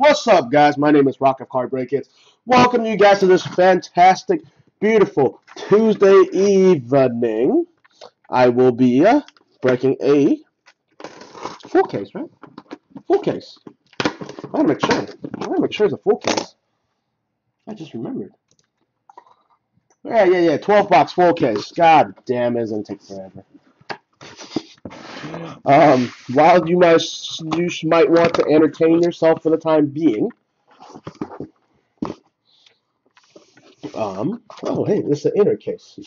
What's up, guys? My name is Rock of Card Break Kids. Welcome you guys to this fantastic, beautiful Tuesday evening. I will be uh, breaking a full case, right? Full case. I gotta make sure. I gotta make sure it's a full case. I just remembered. Yeah, yeah, yeah. 12 box full case. God damn, it's gonna take forever. Um, while you might you might want to entertain yourself for the time being. Um, oh hey, this is an inner case.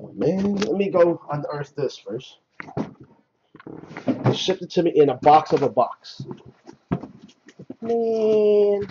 Oh man, let me go unearth this first. Shipped it to me in a box of a box. Man.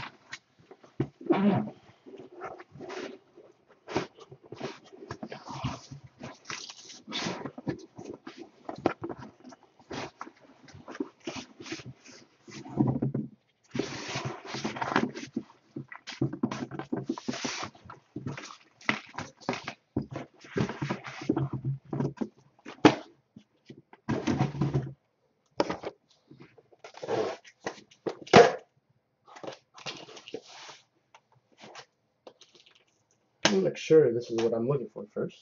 Sure this is what I'm looking for first.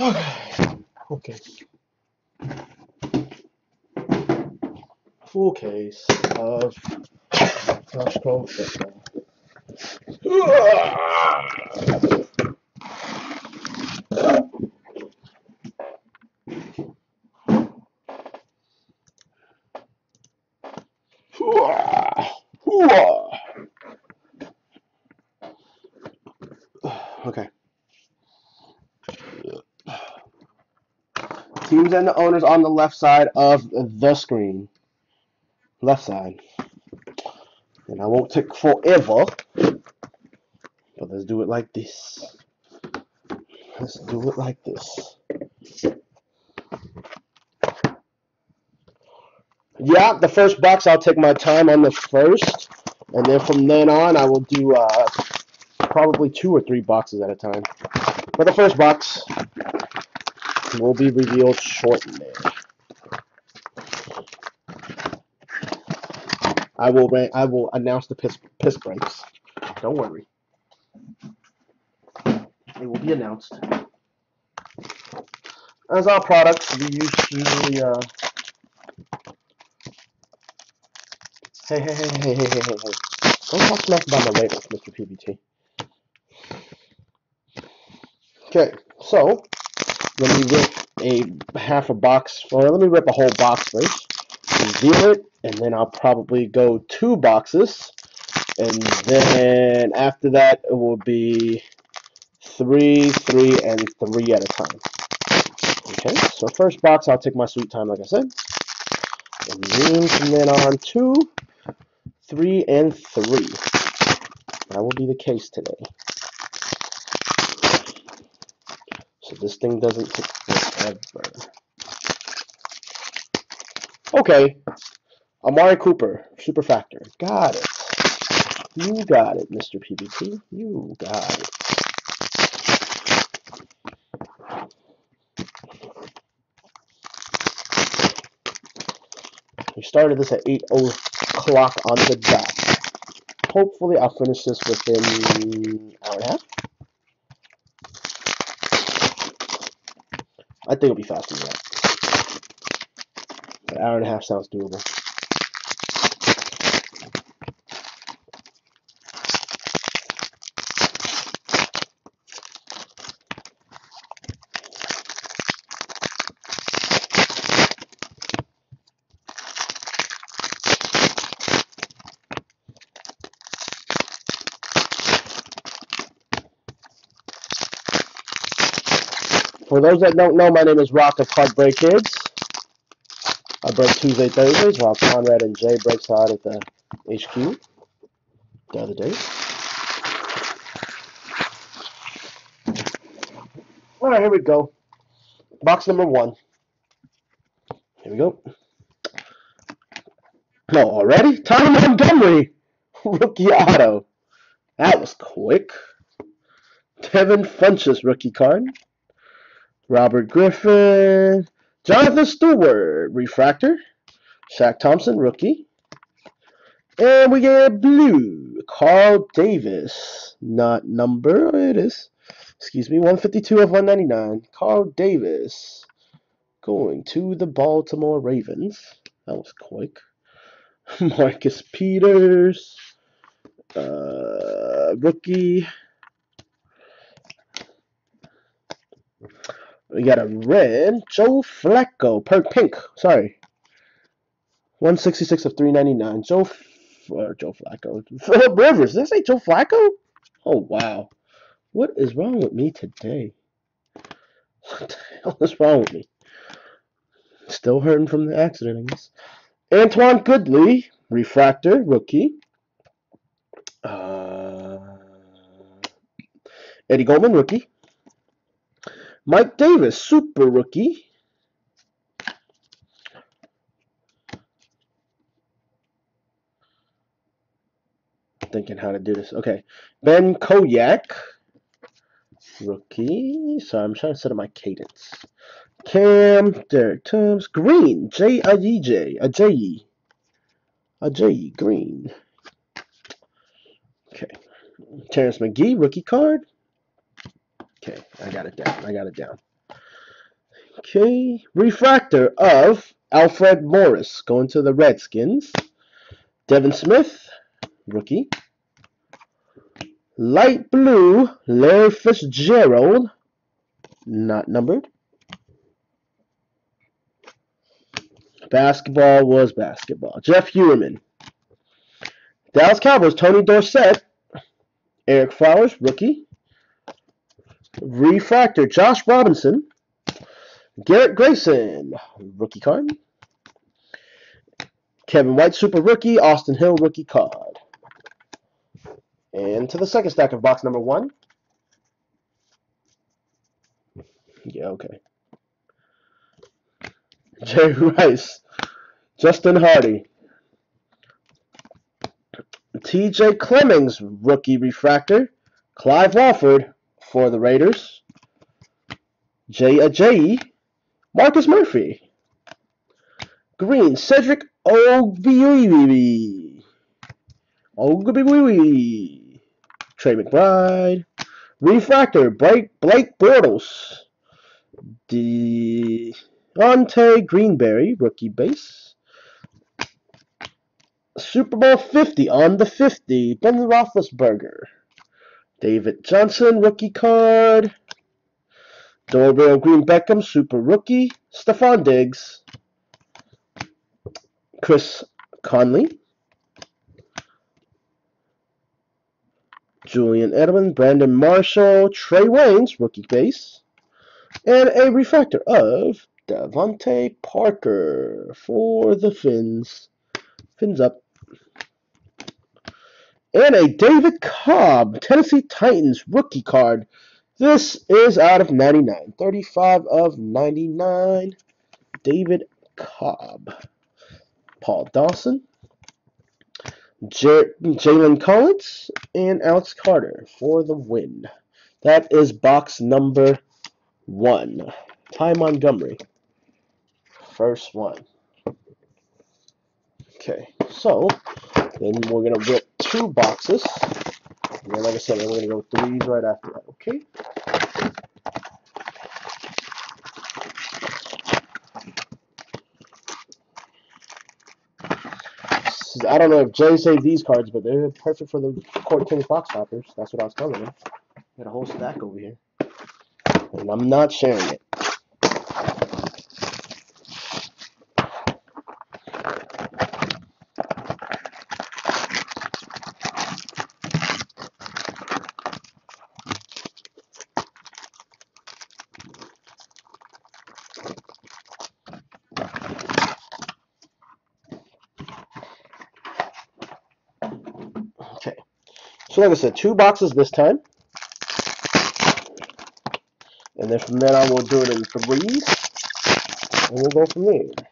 Okay. Okay. Full case of Flash Chrome football. Okay. And the owners on the left side of the screen. Left side. And I won't take forever. But let's do it like this. Let's do it like this. Yeah, the first box, I'll take my time on the first. And then from then on, I will do uh, probably two or three boxes at a time. But the first box will be revealed shortly. I will I will announce the piss piss breaks. Don't worry. It will be announced. As our products, we usually uh, Hey, hey, hey, hey, hey, hey, hey, hey. Don't talk smack about my labels, Mr. PBT. Okay, so let me rip a half a box, or let me rip a whole box first, reveal it, and then I'll probably go two boxes, and then after that it will be three, three, and three at a time. Okay, so first box I'll take my sweet time, like I said, and then then on two, three, and three. That will be the case today. So this thing doesn't take forever. Okay. Amari Cooper, Super Factor. Got it. You got it, Mr. PBT. You got it. We started this at 8 o'clock on the dot. Hopefully I'll finish this within an hour and a half. I think it'll be faster than that. An hour and a half sounds doable. For those that don't know, my name is Rock of Card Break Kids. I break Tuesday, Thursdays, while Conrad and Jay breaks out at the HQ the other day. All right, here we go. Box number one. Here we go. No, already? Tommy Montgomery, rookie auto. That was quick. Devin Funchess rookie card. Robert Griffin, Jonathan Stewart, refractor. Shaq Thompson, rookie. And we get blue, Carl Davis, not number, it is, excuse me, 152 of 199. Carl Davis going to the Baltimore Ravens. That was quick. Marcus Peters, uh, rookie. We got a red Joe Flacco, per pink. Sorry, 166 of 399. Joe or Joe Flacco. Philip Rivers. Did I say Joe Flacco? Oh wow. What is wrong with me today? What the hell is wrong with me? Still hurting from the accident, I guess. Antwan Goodley, refractor, rookie. Uh, Eddie Goldman, rookie. Mike Davis, super rookie. Thinking how to do this. Okay. Ben Koyack, rookie. Sorry, I'm trying to set up my cadence. Cam, Derek Tums, Green, J Ajayi, Ajayi, Ajayi, Green. Okay. Terrence Magee, rookie card. Okay, I got it down. I got it down. Okay, refractor of Alfred Morris going to the Redskins. Devin Smith, rookie. Light blue, Larry Fitzgerald, not numbered. Basketball was basketball. Jeff Heuerman. Dallas Cowboys, Tony Dorsett. Ereck Flowers, rookie. Refractor, Josh Robinson. Garrett Grayson, rookie card. Kevin White, super rookie. Austin Hill, rookie card. And to the second stack of box number one. Yeah, okay. Jerry Rice, Justin Hardy, TJ Clemmings, rookie refractor, Clive Walford for the Raiders, Jay Ajayi, Marcus Murphy, Green, Cedric Ogbuehi, Ogbuehi, Tre McBride, refractor, Blake, Blake Bortles, Ante Greenberry, rookie base. Super Bowl 50 on the 50, Ben Roethlisberger. David Johnson, rookie card. Dorial Green Beckham, super rookie. Stefon Diggs. Chris Conley. Julian Edelman, Brandon Marshall, Trae Waynes, rookie base. And a refractor of DeVante Parker for the Fins. Fins up. And a David Cobb, Tennessee Titans rookie card. This is out of 99. 35 of 99. David Cobb. Paul Dawson. Jalen Collins and Alex Carter for the win. That is box number one. Ty Montgomery first one. Okay, so then we're gonna rip two boxes. And then, like I said, we're gonna go threes right after that. Okay. I don't know if Jay saved these cards, but they're perfect for the Court King box toppers. That's what I was telling him. Got a whole stack over here. And I'm not sharing it. So like I said, two boxes this time. And then from then on, we'll do it in threes. And we'll go from there.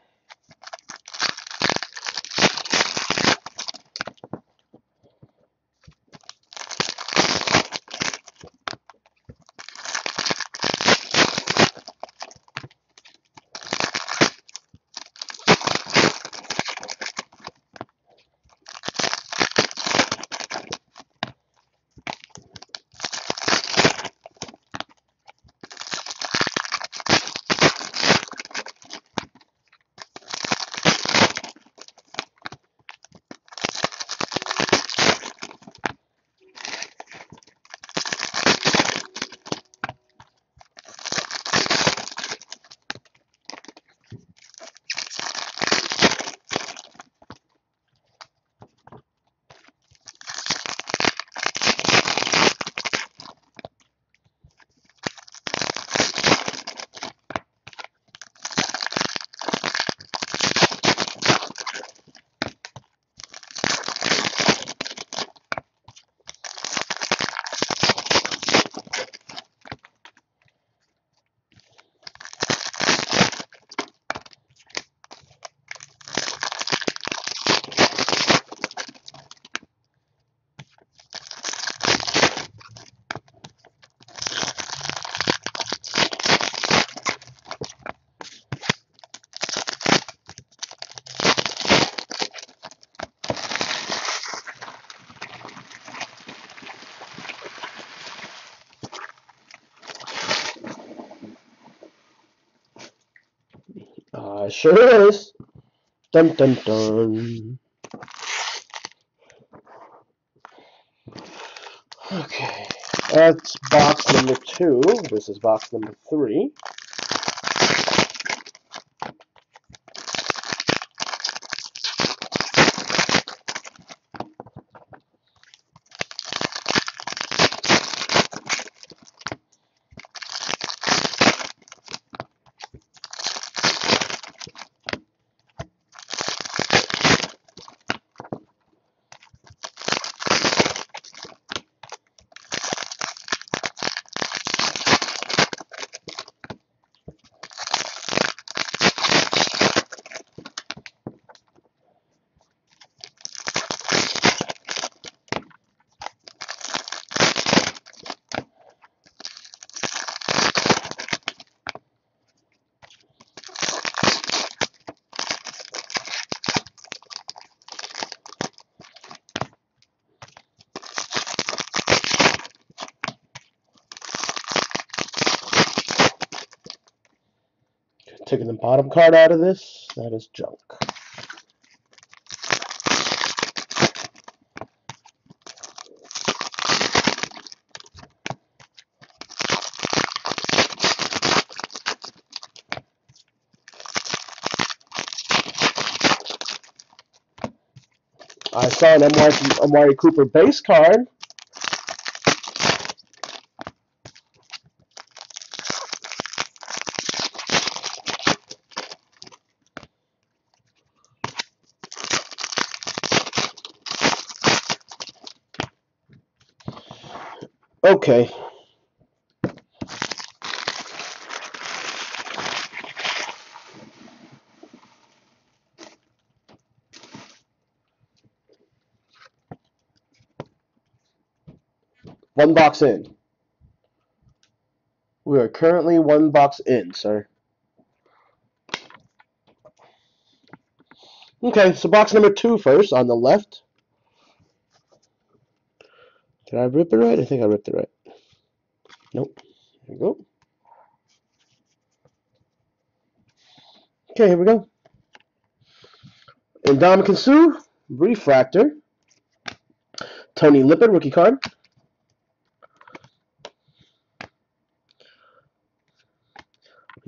Sure is. Dun dun dun. Okay, that's box number two. This is box number three. Bottom card out of this, that is junk. I saw an Amari, Amari Cooper base card. Okay. One box in. We are currently one box in, sir. Okay, so box number two first on the left. Did I rip it right? I think I ripped it right. Nope. There we go. Okay, here we go. Ndamukong Suh, Refractor. Tony Lippett, rookie card.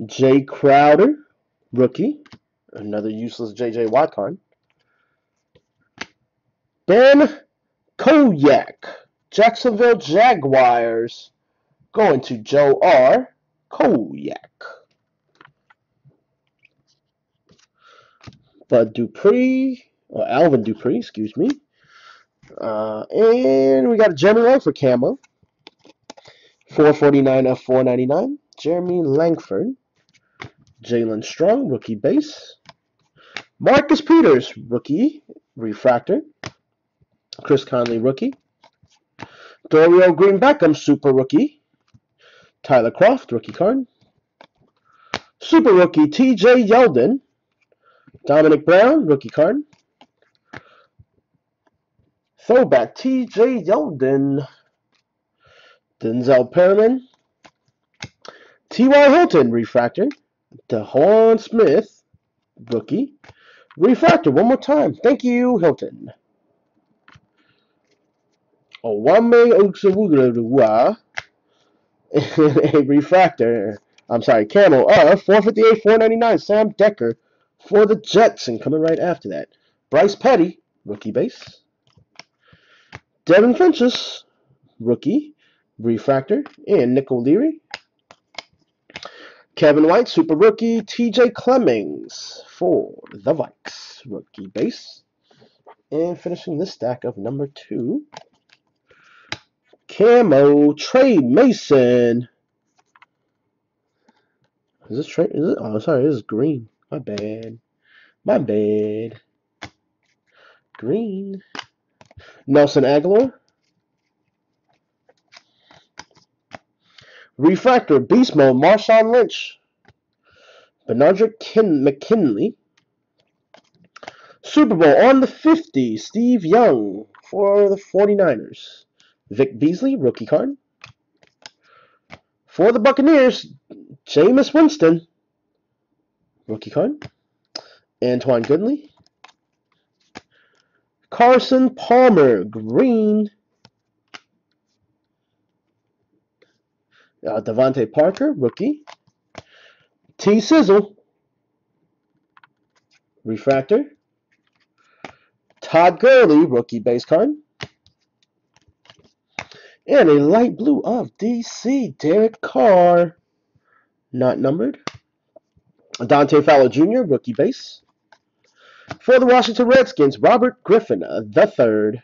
Jay Crowder, rookie. Another useless J.J. Watt card. Ben Koyack, Jacksonville Jaguars, going to Joe R. Koyack. Bud Dupree, or Alvin Dupree, excuse me. Uh, and we got a Jeremy for camo. 449 of 499. Jeremy Langford. Jaelen Strong, rookie base. Marcus Peters, rookie refractor. Chris Conley, rookie. Dorial Green Beckham, super rookie. Tyler Kroft, rookie card. Super rookie TJ Yeldon. Dominic Brown, rookie card. Throwback TJ Yeldon. Denzel Perryman. T.Y. Hilton, refractor. DeHuan Smith, rookie. Refractor, one more time. Thank you, Hilton. Owame Oksawuga, a refractor. I'm sorry, camo of 458, 499. Sam Decker for the Jets, and coming right after that, Bryce Petty, rookie base. Devin Funchess, rookie, refractor, and Nick O'Leary. Kevin White, super rookie. TJ Clemmings for the Vikes, rookie base. And finishing this stack of number two, Camo Tre Mason. Is this Trey? Is it? Oh, sorry, this is green. My bad. My bad. Green. Nelson Agholor. Refractor, Beast Mode, Marshawn Lynch. Benardrick Kin McKinley. Super Bowl on the 50, Steve Young for the 49ers. Vic Beasley, rookie card. For the Buccaneers, Jameis Winston. rookie card. Antwan Goodley. Carson Palmer, green. Uh, DeVante Parker, rookie. T Sizzle. Refractor. Todd Gurley, rookie base card. And a light blue of DC, Derek Carr. Not numbered. Dante Fowler Jr., rookie base. For the Washington Redskins, Robert Griffin uh, the third.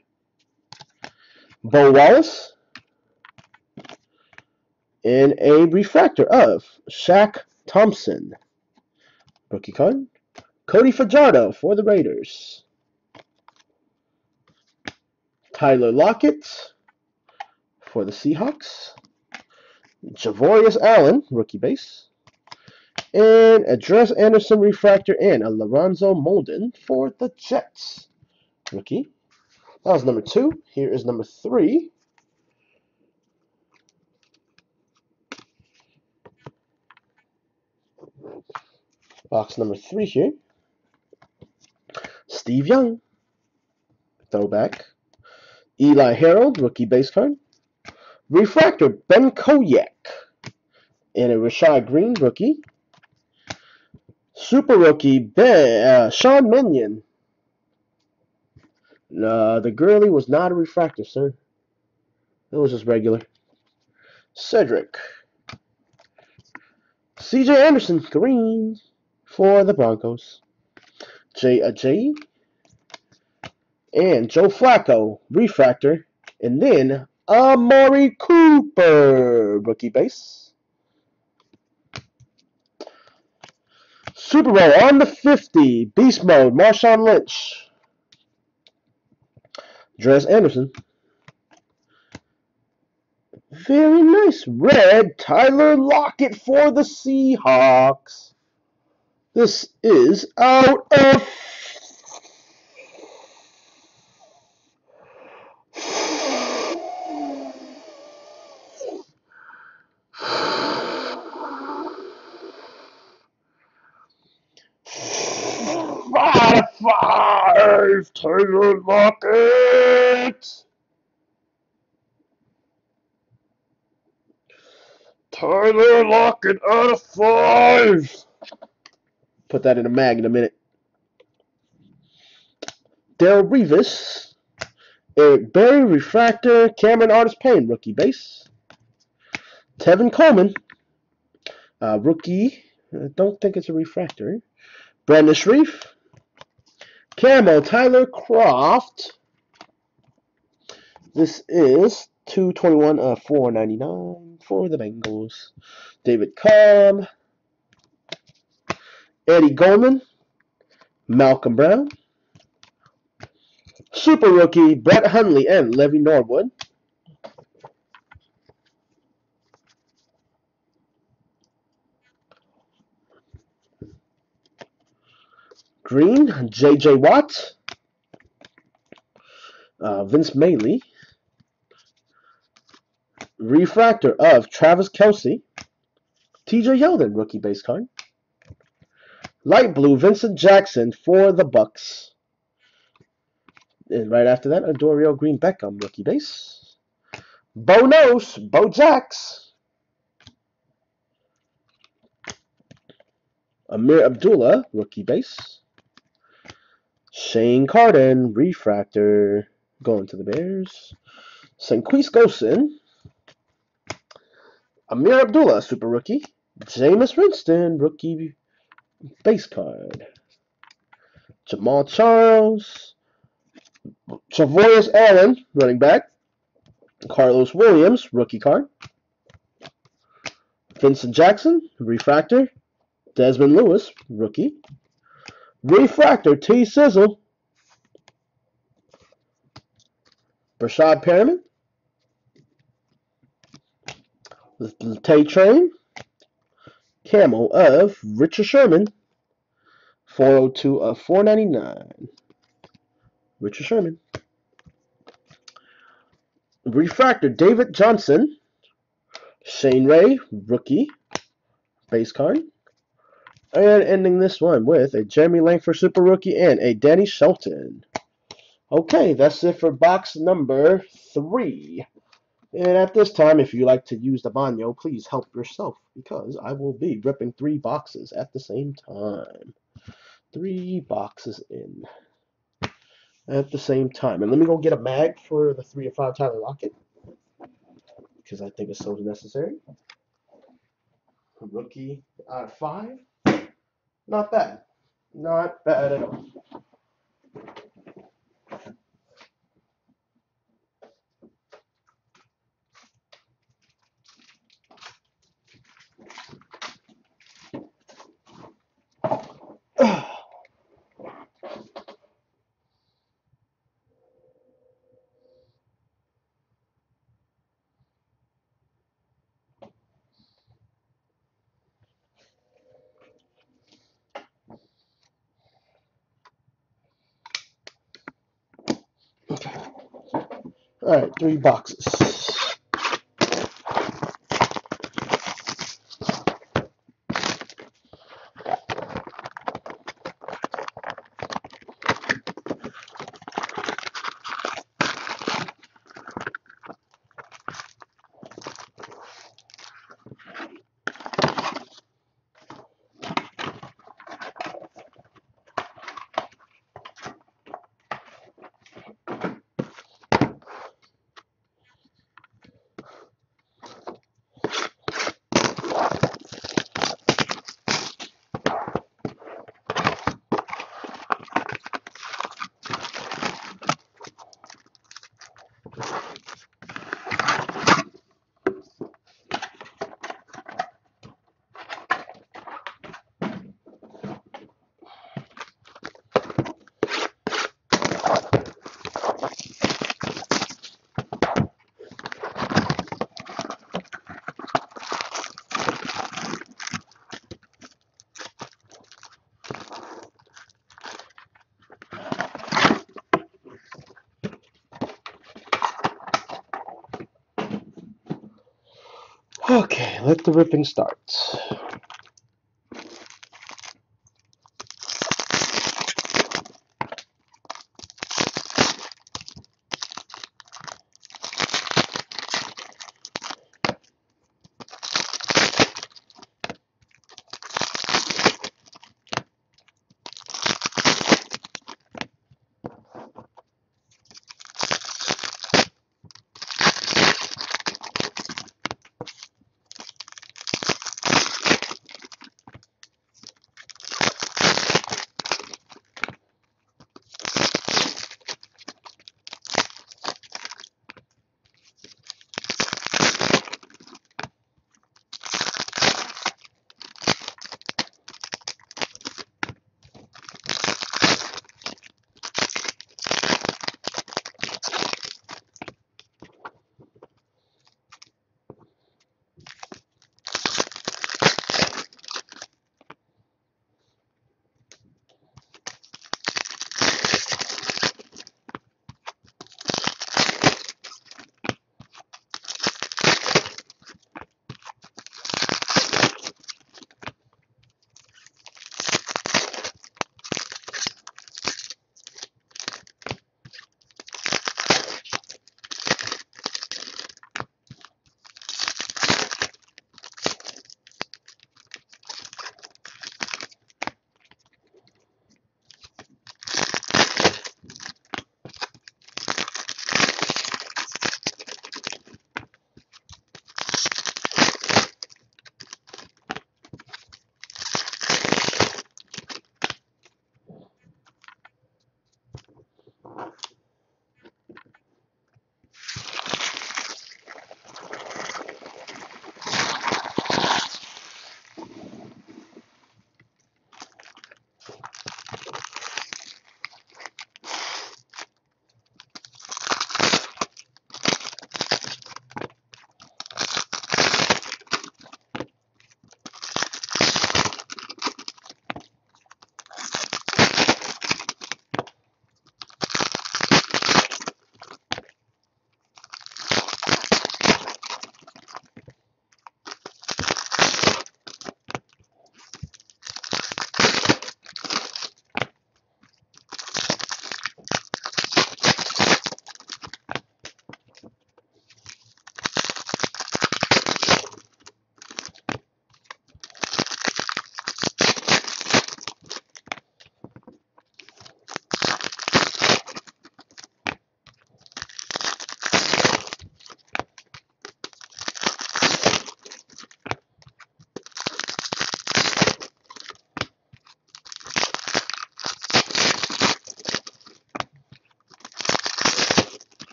Bo Wallace. And a refractor of Shaq Thompson. Rookie card. Cody Fajardo for the Raiders. Tyler Lockett for the Seahawks. Javorius Allen, rookie base. And a Dres Anderson refractor and a Lorenzo Mauldin for the Jets. Rookie. That was number two. Here is number three. Box number three here. Steve Young. Throwback. Eli Harold, rookie base card. Refractor, Ben Koyack. And a Rashad Greene, rookie. Super rookie, ben, uh, Sean Mannion. Uh, the Gurley was not a refractor, sir. It was just regular. Cedric. CJ Anderson, green for the Broncos. J. A. J. And Joe Flacco, refractor. And then Amari Cooper, rookie base. Super Bowl on the 50, Beast Mode, Marshawn Lynch. Dres Anderson. Very nice. Red, Tyler Lockett for the Seahawks. This is out of five, Taylor Lockett. Tyler Lockett out of five. Put that in a mag in a minute. Darrelle Revis. Eric Berry, Refractor. Cameron Artis-Payne, rookie base. Tevin Coleman, uh, rookie. I don't think it's a refractor. Brandon Shreve. Camo, Tyler Kroft. This is 221 uh 499 for the Bengals. David Cobb. Eddie Goldman. Malcolm Brown. Super rookie Brett Hundley and Levi Norwood. Green, J.J. Watt, uh, Vince Mayle, Refractor of Travis Kelce, T.J. Yeldon, rookie base card, Light Blue, Vincent Jackson for the Bucks. And right after that, Adoree' Green Beckham, rookie base. Bo Nose, Bo Jacks. Ameer Abdullah, rookie base. Shane Carden, Refractor, going to the Bears. Senquez Golson. Ameer Abdullah, Super Rookie. Jameis Winston, Rookie Base Card. Jamaal Charles. Javorius Allen, running back. Carlos Williams, rookie card. Vincent Jackson, refractor. Desmond Lewis, rookie. Refractor T Sizzle. Breshad Perriman. Tay Train. Camel of Richard Sherman. 402 of uh, 499. Richard Sherman. Refractor David Johnson. Shane Ray, rookie. Base card. And ending this one with a Jeremy Langford Super Rookie and a Danny Shelton. Okay, that's it for box number three. And at this time, if you like to use the Banyo, please help yourself because I will be ripping three boxes at the same time. Three boxes in at the same time. And let me go get a mag for the three or five Tyler Lockett because I think it's so necessary. Rookie of five. Not bad. Not bad at all. Three boxes. Okay, let the ripping start.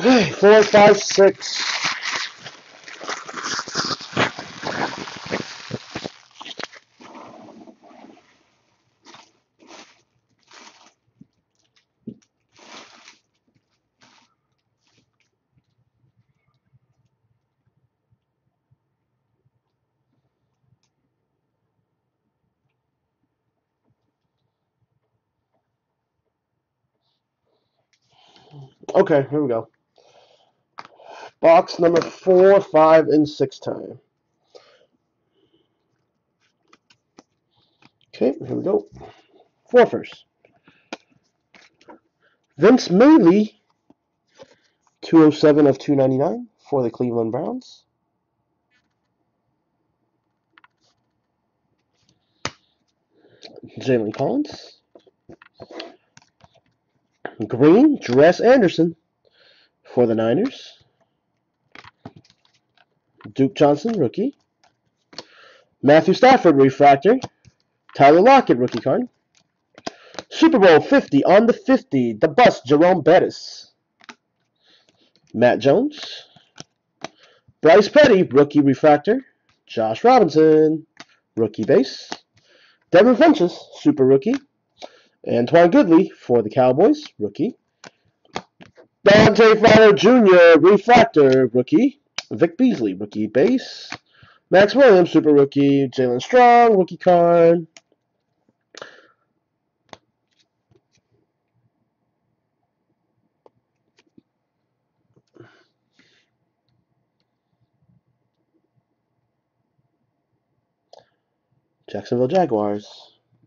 Okay, four, five, six. Okay, here we go. Box number four, five, and six time. Okay, here we go. Four first. Vince Mayle, 207 of 299 for the Cleveland Browns. Jalen Collins. Green, Dres Anderson for the Niners. Duke Johnson, rookie. Matthew Stafford, refractor. Tyler Lockett, rookie card. Super Bowl 50 on the 50, the bust, Jerome Bettis. Matt Jones. Bryce Petty, rookie refractor. Josh Robinson, rookie base. Devin Funchess, super rookie. Antwan Goodley for the Cowboys, rookie. Dante Fowler Jr., refractor, rookie. Vic Beasley, rookie base. Max Williams, super rookie. Jaelen Strong, rookie card. Jacksonville Jaguars.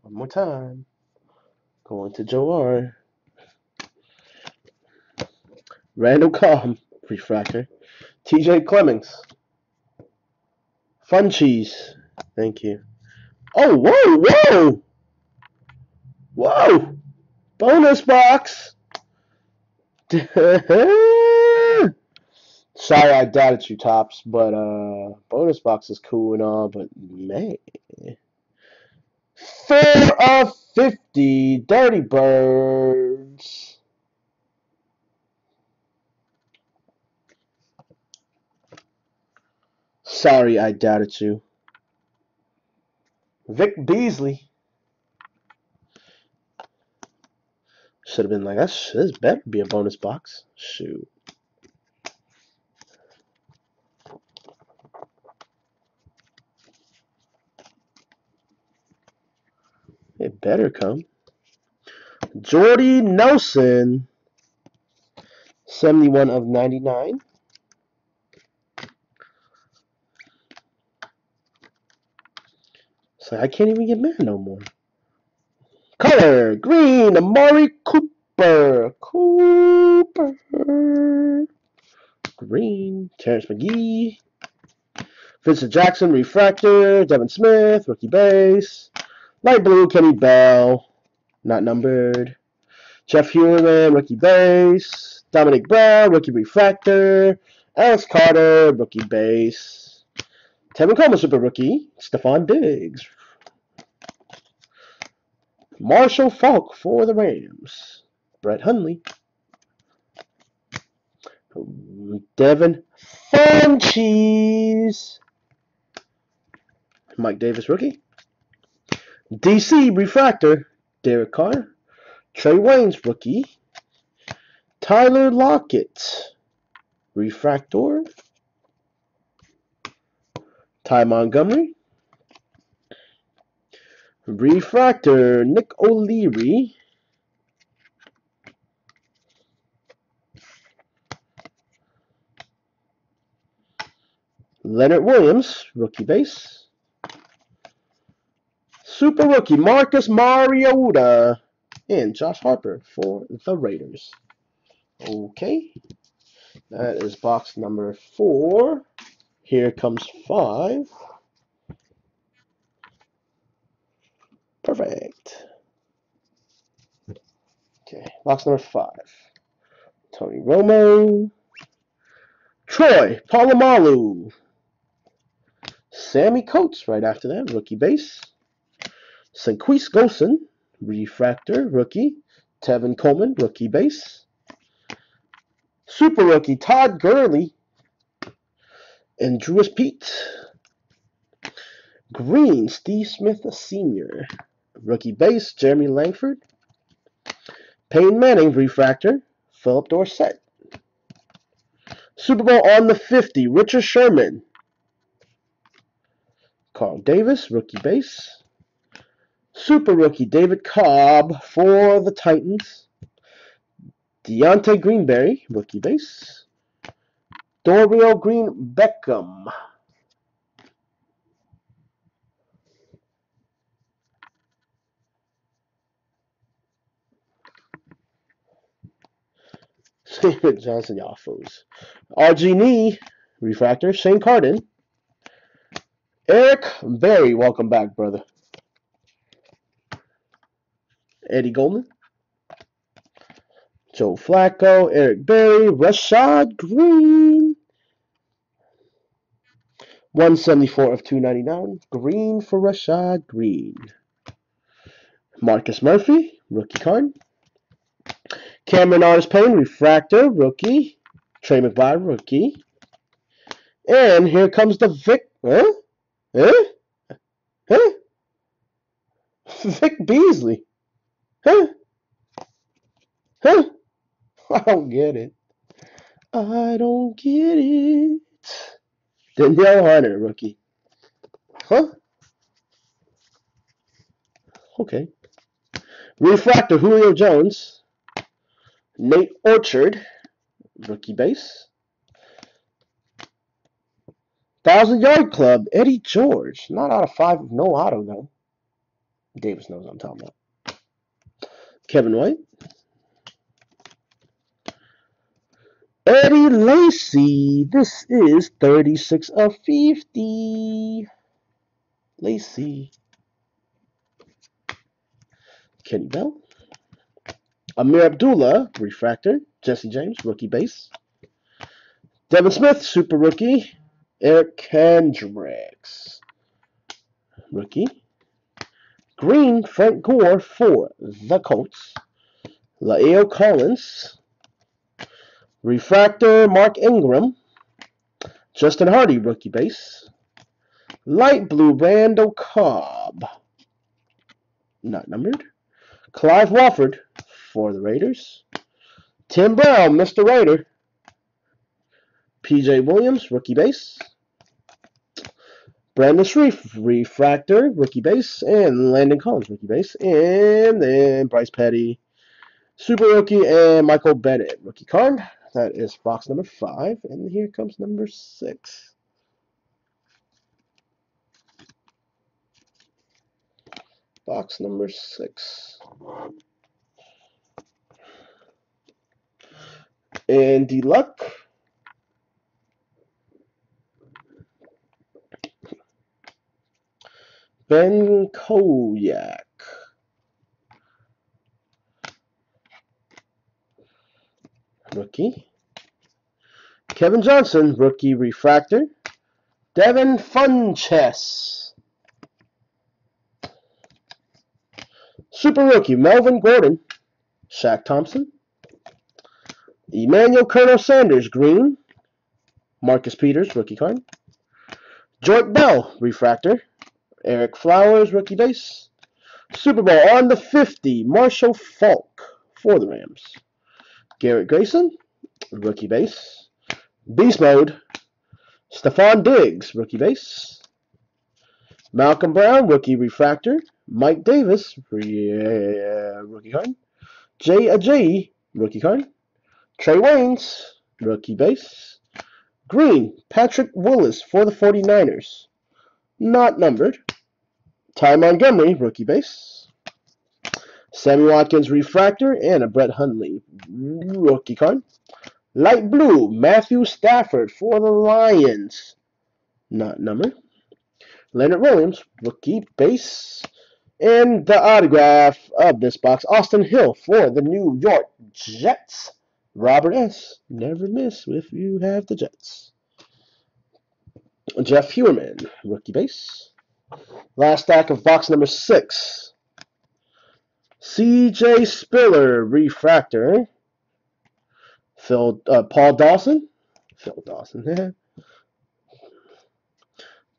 One more time. Going to Joe R. Randall Cobb, refractor. TJ Clemmings. Funchess. Thank you. Oh, whoa, whoa! Whoa! Bonus box! Sorry I doubted you, Topps, but uh, bonus box is cool and all, but man. Four of 50, Dirty Birds. Sorry I doubted you. Vic Beasley. Should have been like, this, this better be a bonus box. Shoot. It better come. Jordy Nelson, 71 of 99. So I can't even get mad no more. Color, green, Amari Cooper. Cooper. Green, Terrence Magee. Vincent Jackson, refractor. Devin Smith, rookie base. Light blue, Kenny Bell, not numbered. Jeff Heuerman, rookie base. Dominic Brown, rookie refractor. Alex Carter, rookie base. Tevin Coleman, super rookie. Stefon Diggs. Marshall Faulk for the Rams. Brett Hundley. Devin Funchess. Mike Davis, rookie. DC Refractor, Derek Carr. Trae Waynes, rookie. Tyler Lockett, Refractor. Ty Montgomery. Refractor, Nick O'Leary. Leonard Williams, rookie base. Super rookie Marcus Mariota and Josh Harper for the Raiders. Okay, that is box number four. Here comes five. Perfect. Okay, box number five. Tony Romo. Troy Polamalu. Sammie Coates right after that, rookie base. Senquez Golson, refractor, rookie. Tevin Coleman, rookie base. Super rookie Todd Gurley and Drewis Pete. Green Steve Smith Sr. Rookie base Jeremy Langford. Peyton Manning refractor Philip Dorsett. Super Bowl on the 50 Richard Sherman. Carl Davis rookie base. Super rookie David Cobb for the Titans. Deontay Greenberry, rookie base. Dorial Green Beckham. David Johnson Yaffos. RG Knee, Refractor, Shane Carden. Eric Berry, welcome back, brother. Eddie Goldman. Joe Flacco, Eric Berry, Rashad Greene. 174 of 299. Green for Rashad Greene. Marcus Murphy, rookie card. Cameron Artis Payne, refractor, rookie. Tre McBride, rookie. And here comes the Vic. Huh? Huh? Huh? Vic Beasley. Huh? Huh? I don't get it. I don't get it. Danielle Hunter, rookie. Huh? Okay. Refractor, Julio Jones. Nate Orchard, rookie base. Thousand Yard Club, Eddie George. Not out of five, no auto though. Davis knows what I'm talking about. Kevin White. Eddie Lacy. This is 36 of 50. Lacy. Kenny Bell. Ameer Abdullah, refractor. Jesse James, rookie base. Devin Smith, super rookie. Eric Kendricks, rookie. Green, Frank Gore for the Colts. La'el Collins. Refractor, Mark Ingram. Justin Hardy, rookie base. Light blue, Randall Cobb. Not numbered. Clive Walford for the Raiders. Tim Brown, Mr. Raider. PJ Williams, rookie base. Brandon Shreve, refractor, rookie base. And Landon Collins, rookie base. And then Bryce Petty, super rookie. And Michael Bennett, rookie card. That is box number five. And here comes number six. Box number six. Andy Luck. Ben Koyack. Rookie. Kevin Johnson, rookie refractor. Devin Funchess. Super rookie, Melvin Gordon. Shaq Thompson. Emmanuel Colonel Sanders, green. Marcus Peters, rookie card. Jordan Bell, refractor. Ereck Flowers, rookie base. Super Bowl on the 50, Marshall Faulk for the Rams. Garrett Grayson, rookie base. Beast Mode, Stefon Diggs, rookie base. Malcolm Brown, rookie refractor. Mike Davis, uh, rookie card. Jay Ajayi, rookie card. Trae Waynes, rookie base. Green, Patrick Willis for the 49ers. Not numbered. Ty Montgomery, rookie base. Sammy Watkins, refractor. And a Brett Hundley, rookie card. Light blue, Matthew Stafford for the Lions. Not numbered. Leonard Williams, rookie base. And the autograph of this box, Austin Hill for the New York Jets. Robert S. Never miss if you have the Jets. Jeff Heuerman, rookie base. Last stack of box number six. CJ Spiller, refractor. Phil, uh, Paul Dawson, Phil Dawson,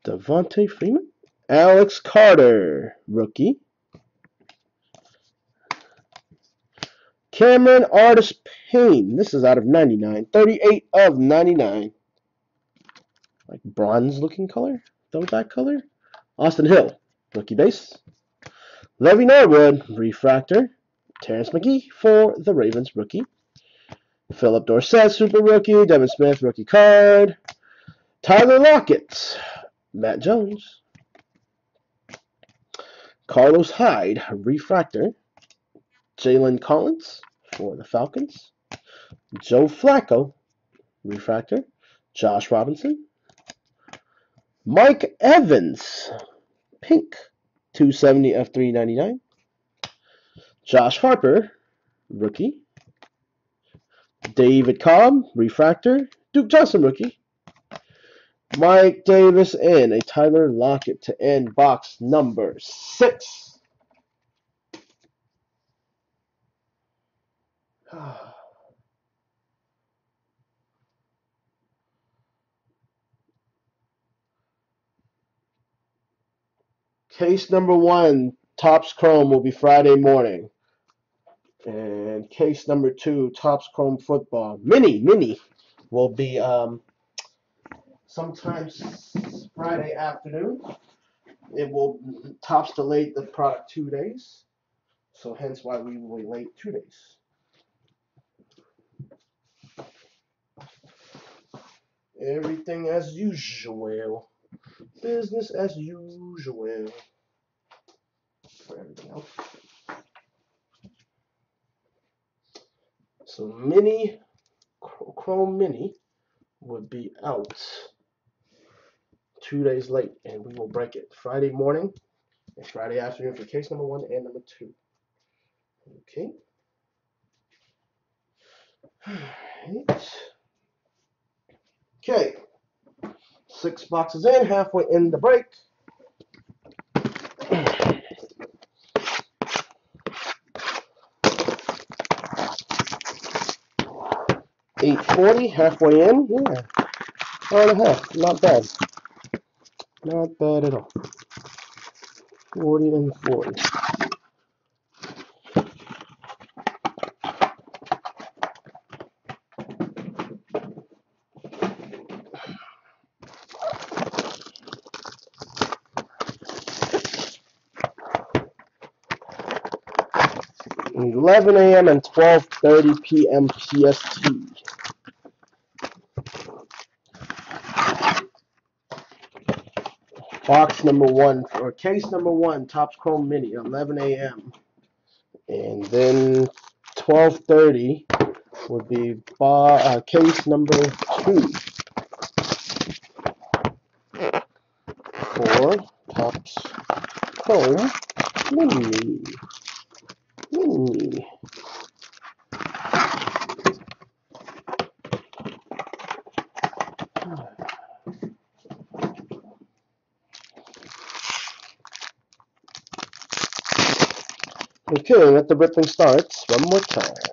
Devonta Freeman, Alex Carter, rookie. Cameron Artis Payne. This is out of 99. 38 of 99. Like bronze looking color. Throwback color. Austin Hill. Rookie base. Levi Norwood. Refractor. Terrence Magee for the Ravens rookie. Philip Dorsett, super rookie. Devin Smith, rookie card. Tyler Lockett. Matt Jones. Carlos Hyde, refractor. Jalen Collins for the Falcons. Joe Flacco, refractor. Josh Robinson. Mike Evans, pink, 270 of 399. Josh Harper, rookie. David Cobb, refractor. Duke Johnson, rookie. Mike Davis and a Tyler Lockett to end box number six. Ah. Case number one, Topps Chrome, will be Friday morning. And case number two, Topps Chrome Football, mini, mini, will be um, sometimes Friday afternoon. It will Topps delayed the product two days, so hence why we will be late two days. Everything as usual. Business as usual. For everything else. So Mini, Chrome Mini would be out two days late, and we will break it Friday morning and Friday afternoon for case number one and number two. Okay. Okay. Six boxes in, halfway in the break. Eight forty, halfway in, yeah. Hour and a half, not bad. Not bad at all. Forty and forty. 11 a.m. and 12:30 p.m. PST. Box number one or case number one, Topps Chrome Mini, 11 a.m. And then 12:30 would be uh, case number two for Topps Chrome Mini. Okay, let the ripping starts one more time.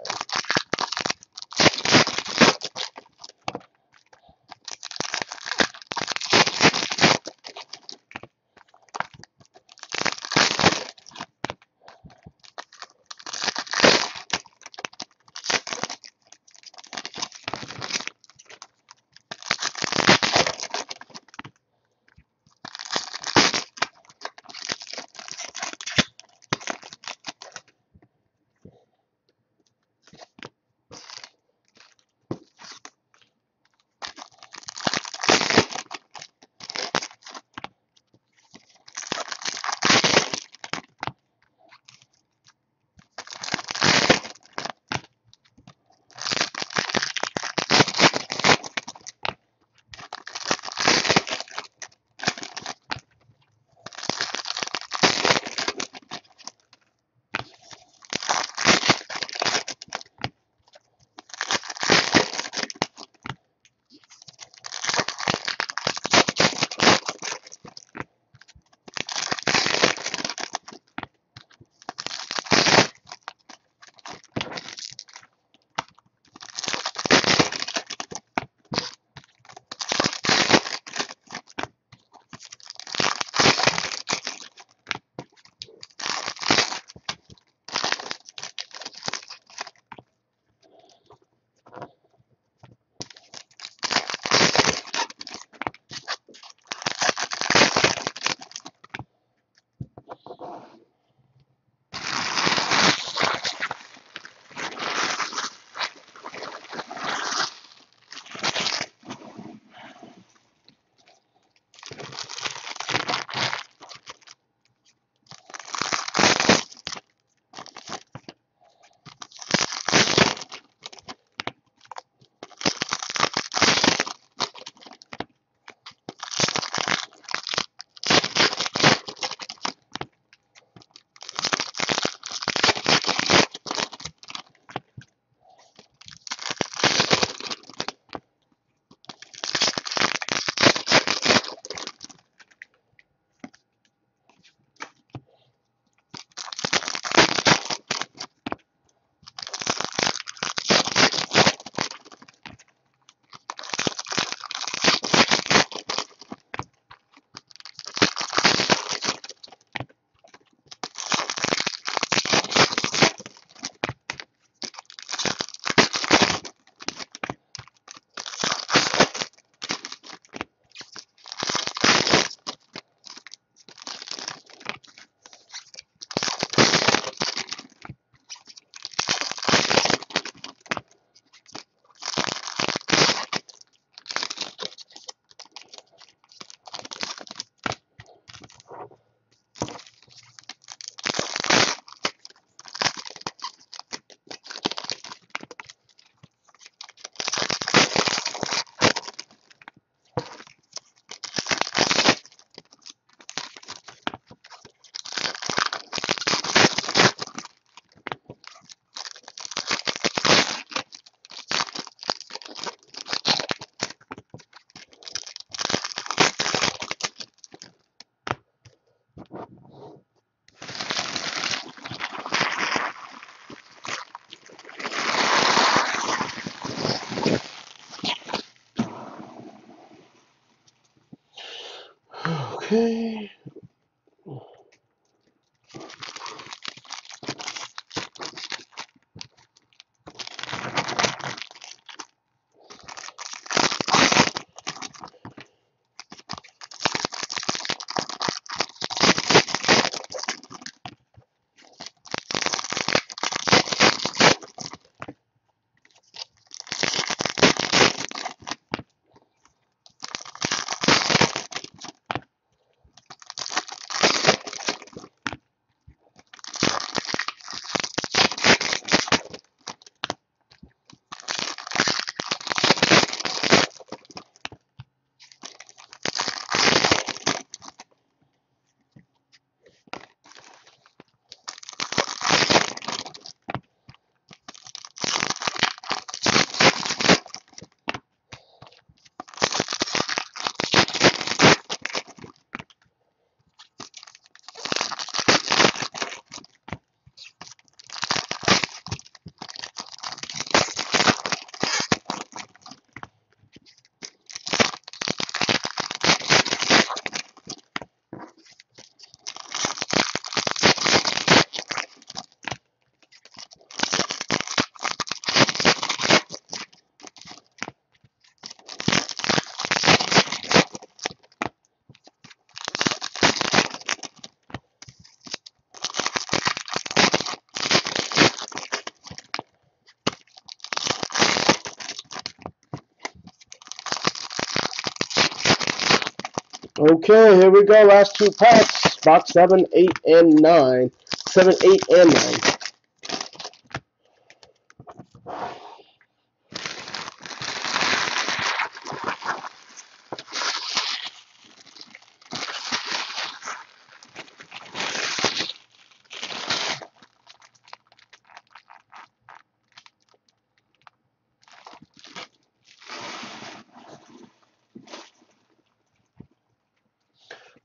Okay, here we go. Last two packs. Box 7, 8, and 9. 7, 8, and 9.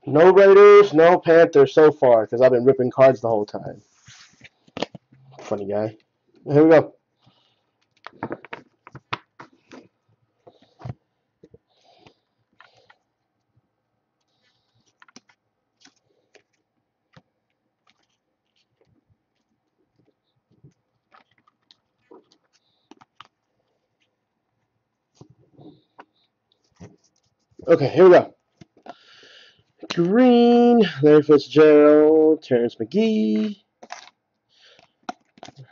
No Raiders, no Panther so far, because I've been ripping cards the whole time. Funny guy. Here we go. Okay, here we go. Larry Fitzgerald, Terrence Magee,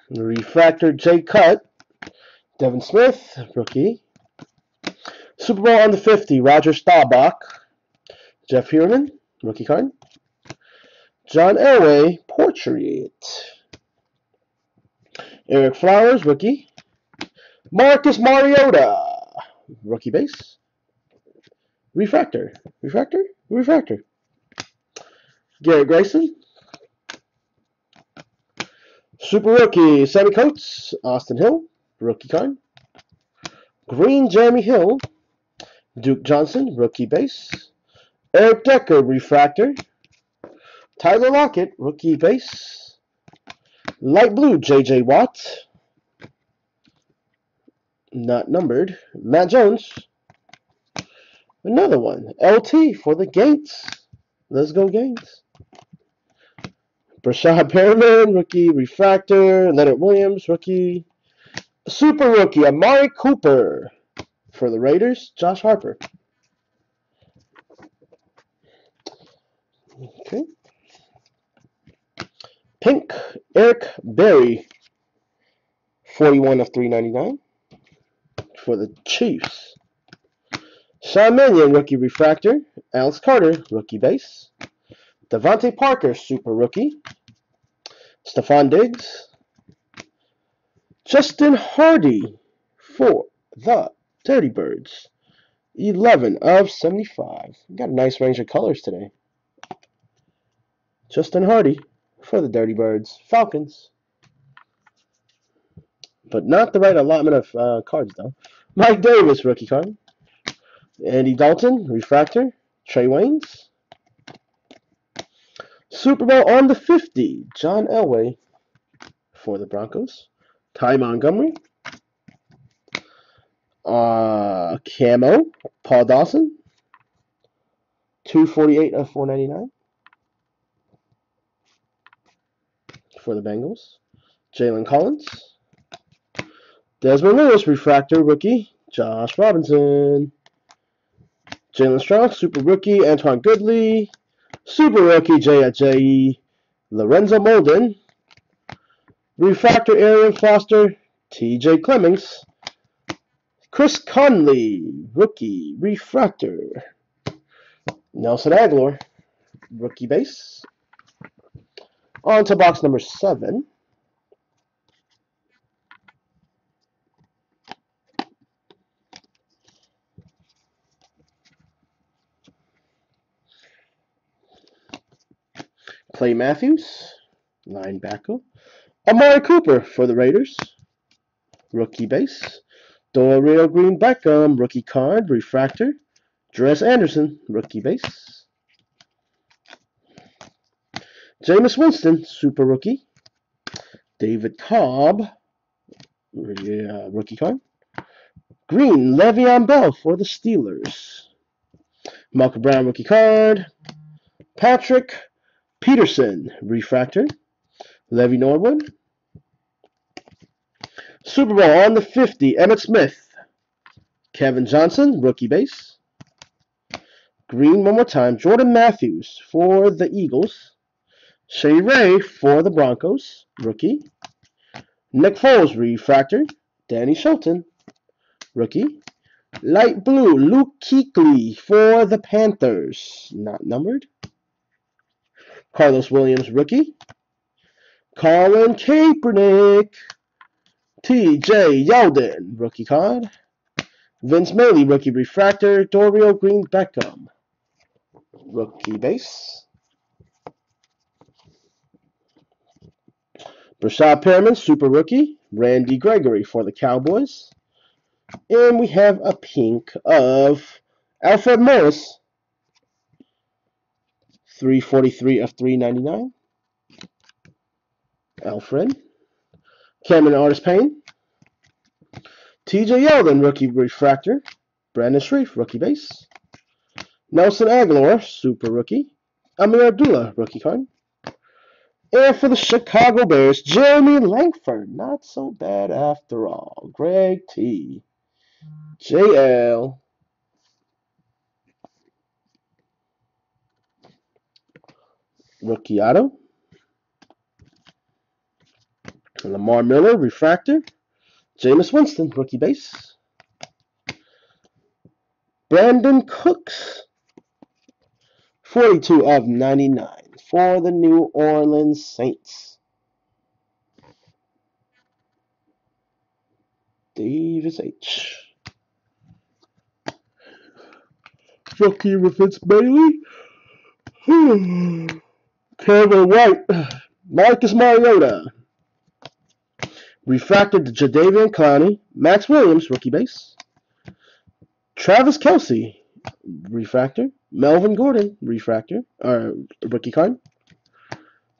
Refractor Jay Cut, Devin Smith, rookie. Super Bowl on the 50, Roger Staubach, Jeff Heuerman, rookie card. John Elway, portrait. Ereck Flowers, rookie. Marcus Mariota, rookie base. Refractor. Refractor? Refractor. Garrett Grayson. Super Rookie, Sammie Coates, Austin Hill, rookie card. Green Jeremy Hill, Duke Johnson, rookie base. Eric Decker, refractor. Tyler Lockett, rookie base. Light blue, J.J. Watt. Not numbered. Matt Jones. Another one. LT for the Gates. Let's go Gates. Breshad Perriman, rookie. Refractor. Leonard Williams, rookie. Super rookie. Amari Cooper for the Raiders. Josh Harper. Okay. Pink. Eric Berry. 41 of 399 for the Chiefs. Sean Mannion, rookie refractor. Alex Carter, rookie base. DeVante Parker, super rookie. Stefon Diggs. Justin Hardy for the Dirty Birds. 11 of 75. We got a nice range of colors today. Justin Hardy for the Dirty Birds. Falcons. But not the right allotment of uh, cards, though. Mike Davis, rookie card. Andy Dalton, refractor. Trae Waynes. Super Bowl on the 50. John Elway for the Broncos. Ty Montgomery. Uh, Camo. Paul Dawson. 248 of 499 for the Bengals. Jalen Collins. Dezmin Lewis, refractor rookie. Josh Robinson. Jaelen Strong, super rookie. Antwan Goodley. Super rookie, J at JE. Lorenzo Mauldin. Refractor Aaron Foster. TJ Clemmings. Chris Conley, rookie, refractor. Nelson Agholor, rookie base. On to box number seven. Clay Matthews, linebacker. Amari Cooper for the Raiders, rookie base. Dorial Green Beckham, rookie card, refractor. Dres Anderson, rookie base. Jameis Winston, super rookie. David Cobb, rookie card. Green, Le'Veon Bell for the Steelers. Malcolm Brown, rookie card. Patrick Peterson, refractor. Levi Norwood. Super Bowl on the 50, Emmitt Smith. Kevin Johnson, rookie base. Green one more time. Jordan Matthews for the Eagles. Shea Ray for the Broncos, rookie. Nick Foles, refractor. Danny Shelton, rookie. Light blue, Luke Kuechly for the Panthers, not numbered. Carlos Williams, rookie. Colin Kaepernick, TJ Yeldon, rookie card. Vince Mayle, rookie refractor. Dorial Green Beckham, rookie base. Breshad Perriman, super rookie. Randy Gregory for the Cowboys. And we have a pink of Alfred Morris. 343 of 399. Alfred. Cameron Artis Payne. TJ Yeldon, rookie refractor. Brandon Shreve, rookie base. Nelson Agholor, super rookie. Ameer Abdullah, rookie card. And for the Chicago Bears, Jeremy Langford. Not so bad after all. Greg T. JL. Rookie auto. Lamar Miller, refractor. Jameis Winston, rookie base. Brandin Cooks, 42 of 99 for the New Orleans Saints. Davis H. Rookie with Vince Bailey. Kevin White. Marcus Mariota. Refracted to Jadeveon Clowney. Max Williams, rookie base. Travis Kelce, refractor. Melvin Gordon, refractor, or rookie card.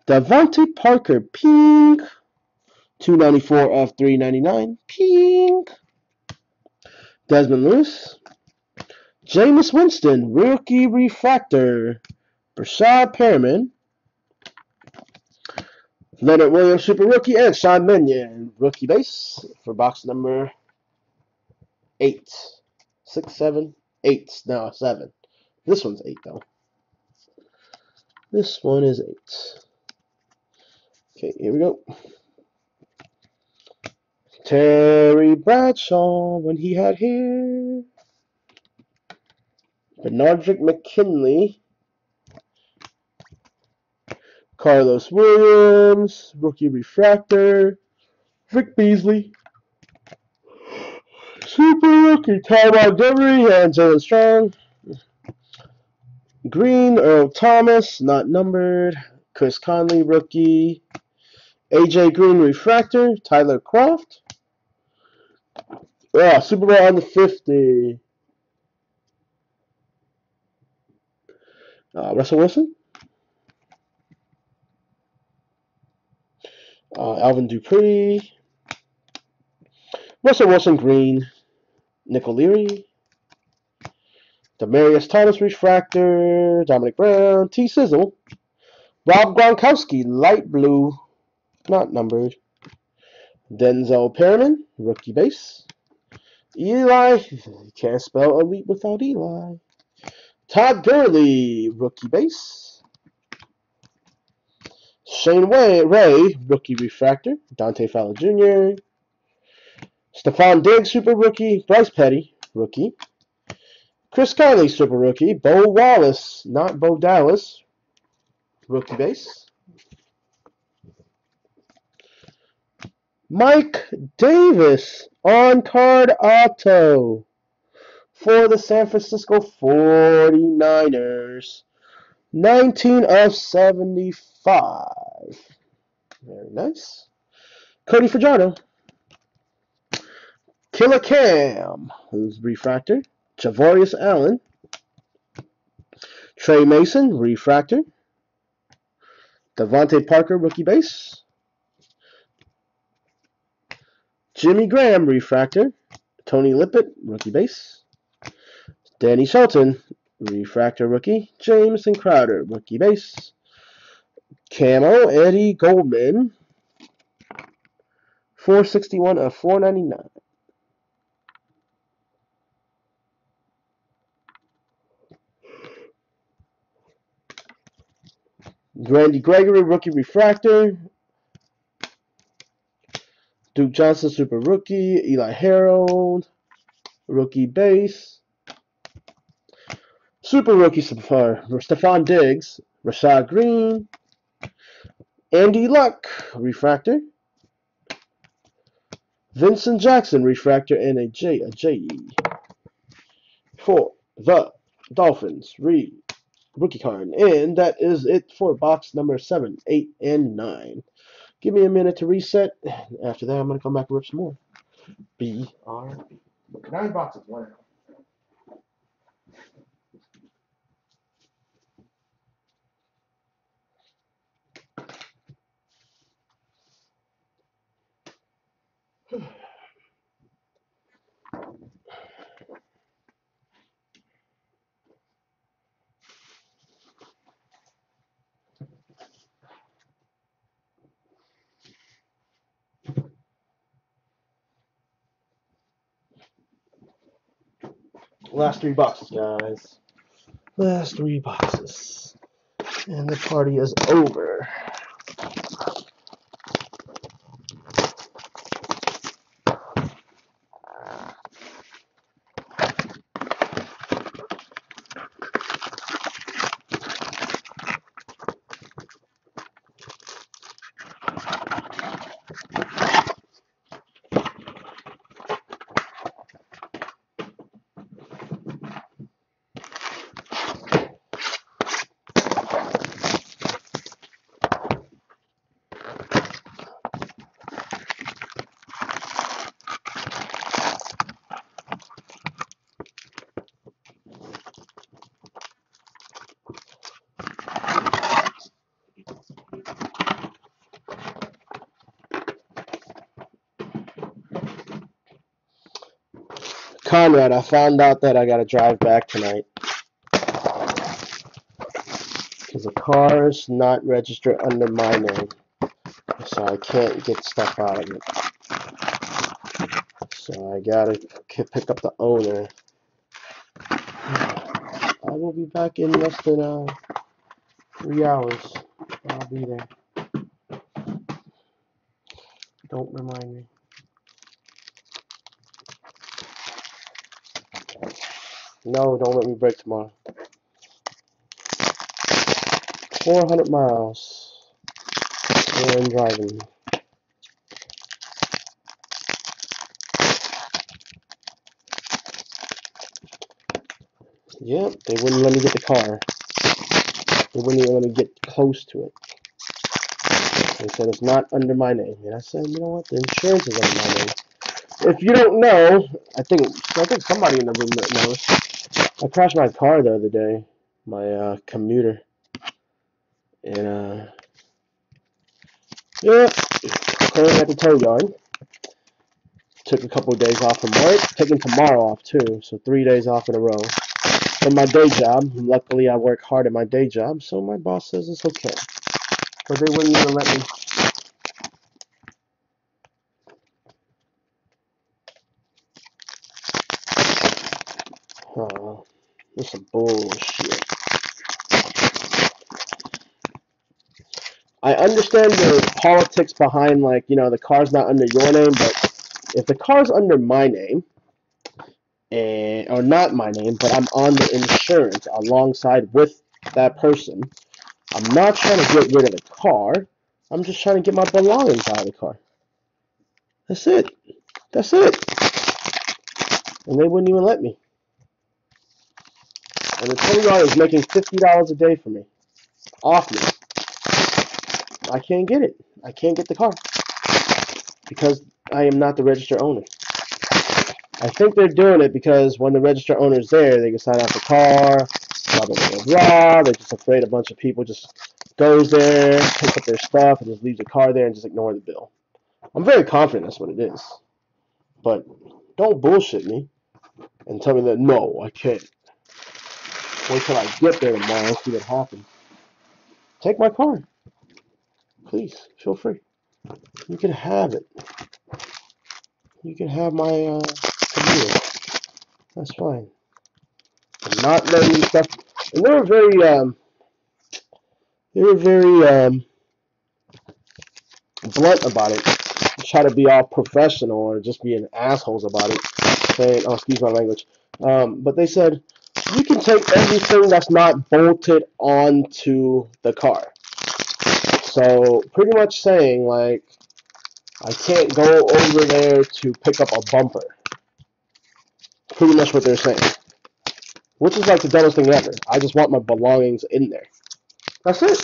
DeVante Parker, pink. 294 of 399, pink. Dezmin Lewis. Jameis Winston, rookie refractor. Breshad Perriman. Leonard Williams, super rookie, and Sean Mannion, rookie base for box number eight. Six, seven, eight. No, seven. This one's eight, though. This one is eight. Okay, here we go. Terry Bradshaw when he had hair. Benardrick McKinney. Carlos Williams, rookie refractor. Vic Beasley. Super rookie Ty Montgomery and Jaelen Strong. Green, Earl Thomas, not numbered. Chris Conley, rookie. AJ Green, refractor. Tyler Kroft, Oh, Super Bowl on the 50. Uh, Russell Wilson. Uh, Alvin Dupree. Russell Wilson Green. Nick O'Leary. Demaryius Thomas Refractor, Dominic Brown, T Sizzle, Rob Gronkowski, light blue, not numbered. Denzel Perryman, rookie base. Eli, can't spell elite without Eli. Todd Gurley, rookie base. Shane Way, Ray, rookie refractor. Dante Fowler Jr. Stefon Diggs, super rookie. Bryce Petty, rookie. Chris Conley, super rookie. Bo Wallace, not Bo Dallas, rookie base. Mike Davis on card auto for the San Francisco 49ers. 19 of 75. Very nice. Cody Fajardo. Killer Cam, who's refractor. Javorius Allen. Tre Mason, refractor. DeVante Parker, rookie base. Jimmy Graham, refractor. Tony Lippett, rookie base. Danny Shelton, refractor rookie. Jamison Crowder, rookie base. Camo, Eddie Goldman. 461 of 499. Randy Gregory, rookie refractor. Duke Johnson, super rookie. Eli Harold, rookie base. Super rookie Stefon Diggs, Rashad Greene, Andy Luck, refractor. Vincent Jackson, refractor, and a J, a J. For the Dolphins, re rookie card. And that is it for box number 7, 8, and 9. Give me a minute to reset. After that, I'm going to come back and rip some more. BRB. Nine boxes, one out. Last three boxes, guys. Last three boxes. And the party is over. Conrad, I found out that I got to drive back tonight. Because the car is not registered under my name. So I can't get stuff out of it. So I got to pick up the owner. I will be back in less than uh, three hours. I'll be there. Don't remind me. No, don't let me break tomorrow. 400 miles. And driving. Yep, they wouldn't let me get the car. They wouldn't even let me get close to it. They said it's not under my name. And I said, you know what, the insurance is under my name. If you don't know, I think I think somebody in the room knows. I crashed my car the other day, my uh, commuter, and uh, yeah, currently at the tow yard. Took a couple of days off from work, taking tomorrow off too, so three days off in a row. from my day job. Luckily, I work hard at my day job, so my boss says it's okay. But they wouldn't even let me. Oh, this is bullshit. I understand the politics behind, like, you know, the car's not under your name, but if the car's under my name, and or not my name, but I'm on the insurance alongside with that person, I'm not trying to get rid of the car. I'm just trying to get my belongings out of the car. That's it. That's it. And they wouldn't even let me. And the tow yard is making $50 a day for me. Off me. I can't get it. I can't get the car. Because I am not the registered owner. I think they're doing it because when the registered owner's there, they can sign off the car, blah, blah, blah, blah. They're just afraid a bunch of people just goes there, picks up their stuff, and just leaves the car there and just ignore the bill. I'm very confident that's what it is. But don't bullshit me and tell me that, no, I can't. Wait till I get there tomorrow and see what happens. Take my car. Please, feel free. You can have it. You can have my uh. That's fine. I'm not letting you stuff. And they were very, um, they were very um, blunt about it. Try to be all professional or just being assholes about it. Saying, oh, excuse my language. Um, but they said, you can take everything that's not bolted onto the car. So pretty much saying like I can't go over there to pick up a bumper. Pretty much what they're saying. Which is like the dumbest thing ever. I just want my belongings in there. That's it.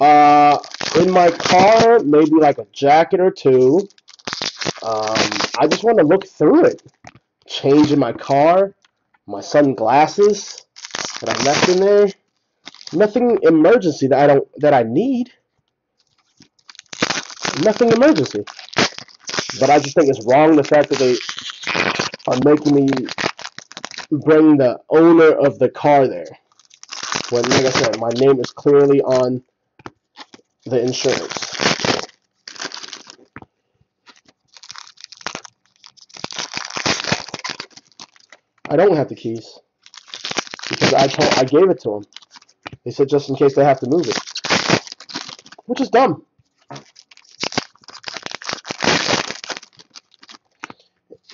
Uh, in my car, maybe like a jacket or two. Um, I just want to look through it. Change in my car, my sunglasses that I left in there. Nothing emergency that I don't that I need. Nothing emergency. But I just think it's wrong the fact that they are making me bring the owner of the car there. When, like I said, my name is clearly on the insurance. I don't have the keys because I told I gave it to them. They said just in case they have to move it, which is dumb.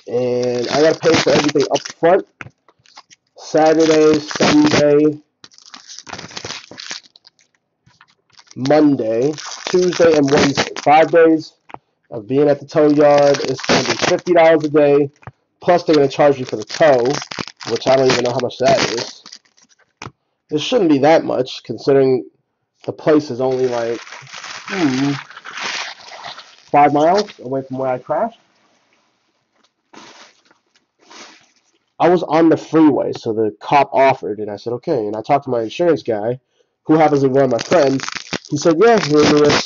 And I gotta pay for everything up front. Saturday, Sunday, Monday, Tuesday, and Wednesday. Five days of being at the tow yard. It's going to be fifty dollars a day. Plus, they're to charge you for the tow, which I don't even know how much that is. It shouldn't be that much, considering the place is only like hmm, five miles away from where I crashed. I was on the freeway, so the cop offered, and I said, okay. And I talked to my insurance guy, who happens to be one of my friends. He said, yeah, Lewis,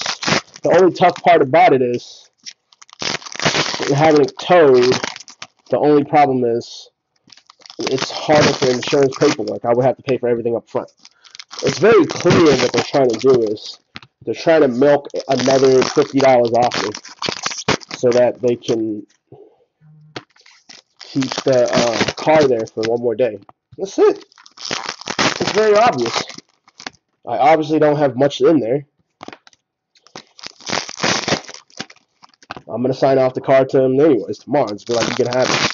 the only tough part about it is having it towed. The only problem is it's harder for insurance paperwork. I would have to pay for everything up front. It's very clear what they're trying to do is they're trying to milk another fifty dollars off me, so that they can keep the uh, car there for one more day. That's it. It's very obvious. I obviously don't have much in there. I'm gonna sign off the car to them anyways tomorrow. It's like, you can have it